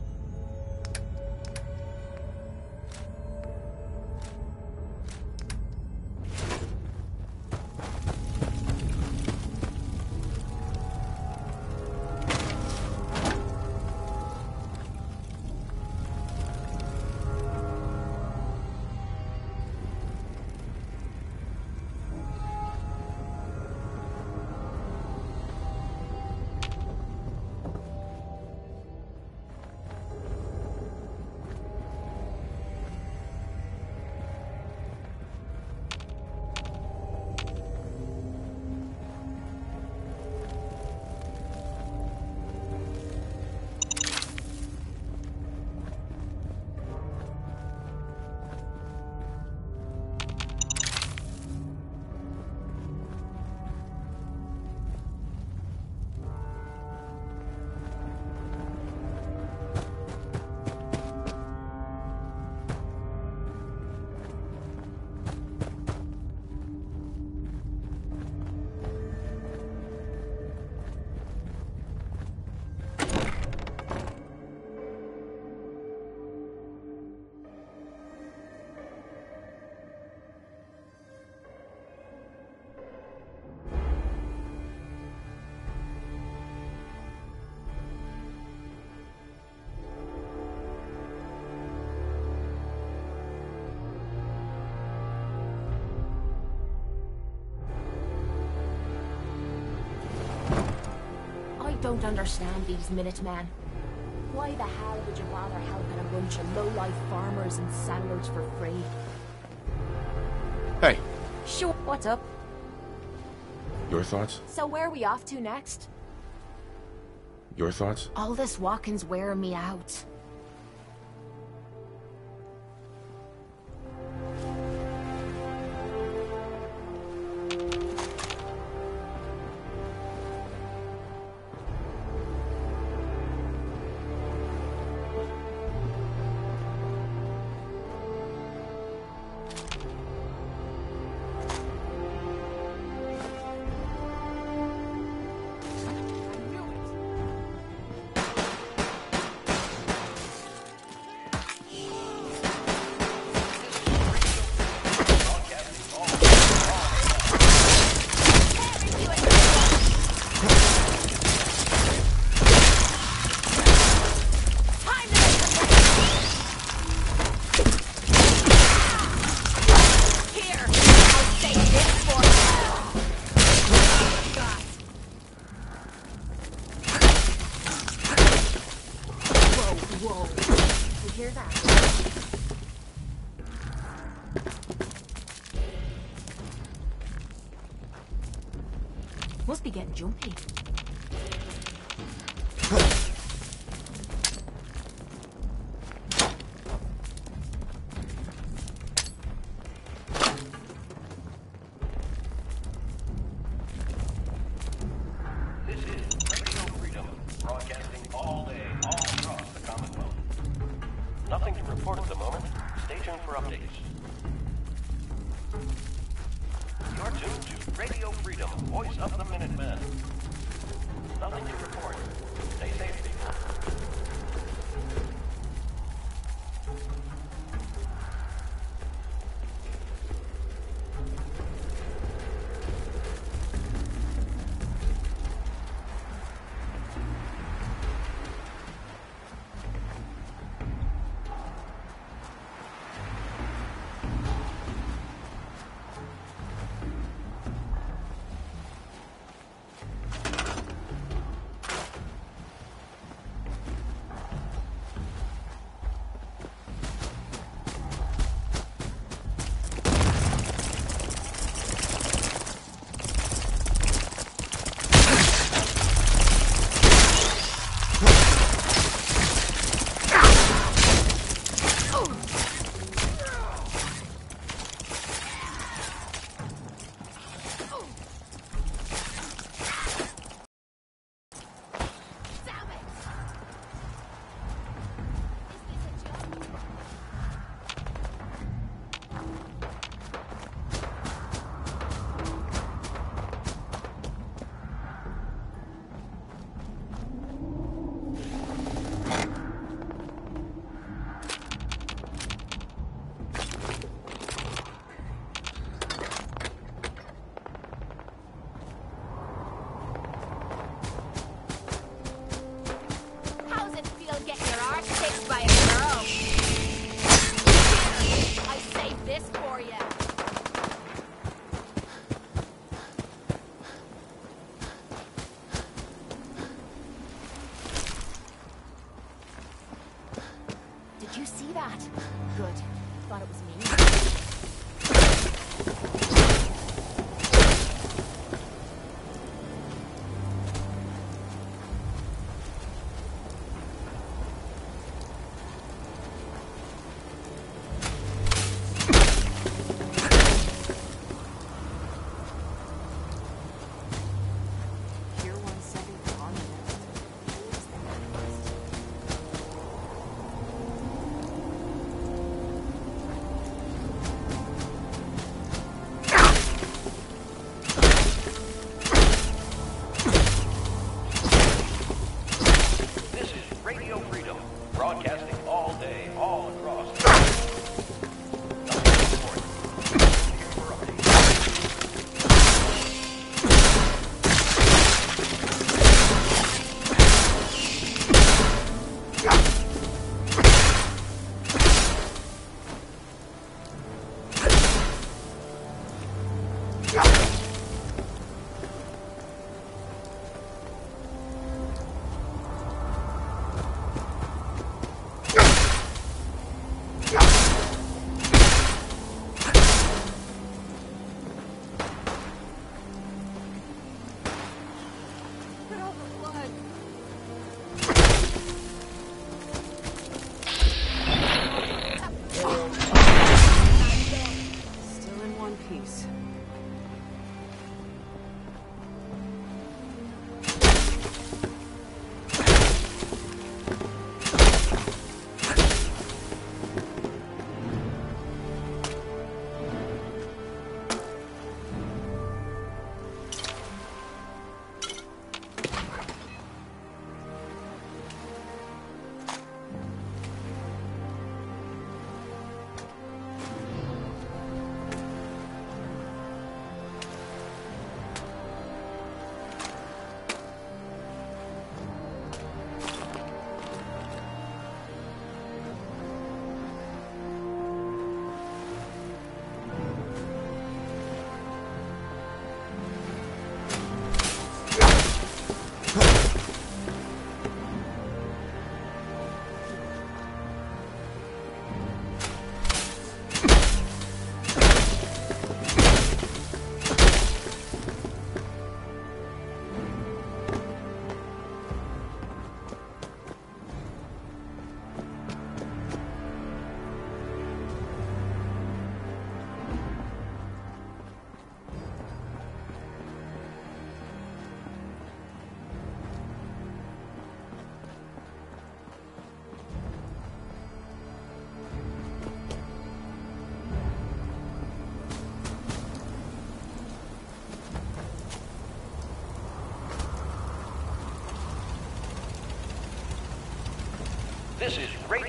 Don't understand these Minutemen. Why the hell would you bother helping a bunch of low-life farmers and settlers for free?
hey,
Sure, what's up?
your thoughts?
So where are we off to next?
Your thoughts?
All this walking's wearing me out. Getting jumpy.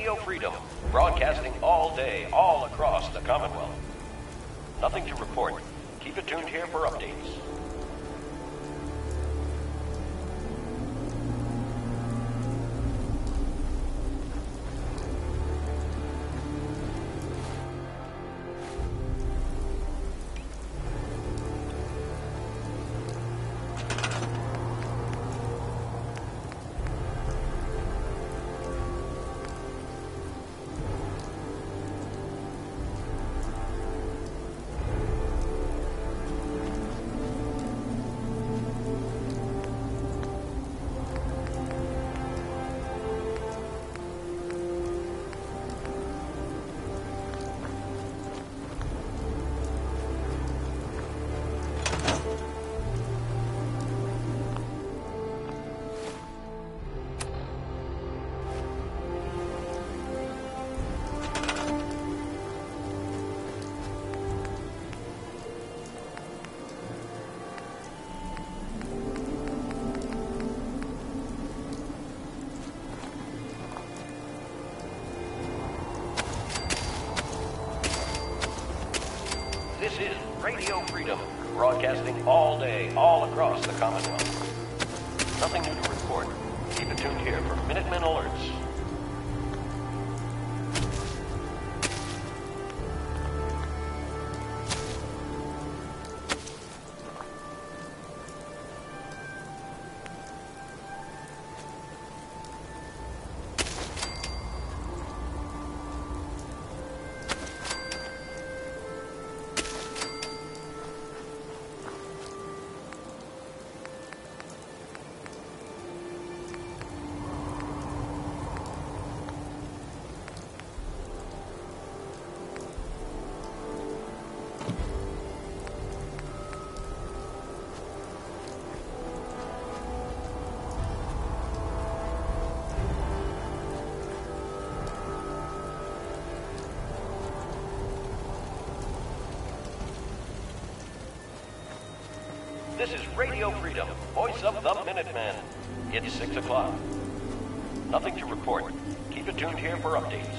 Radio Freedom, broadcasting all day, all day, all across This is Radio Freedom, voice of the Minutemen. It's 6 o'clock. Nothing to report. Keep it tuned here for updates.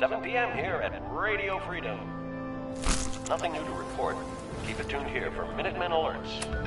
7 p.m. here at Radio Freedom. Nothing new to report. Keep it tuned here for Minutemen alerts.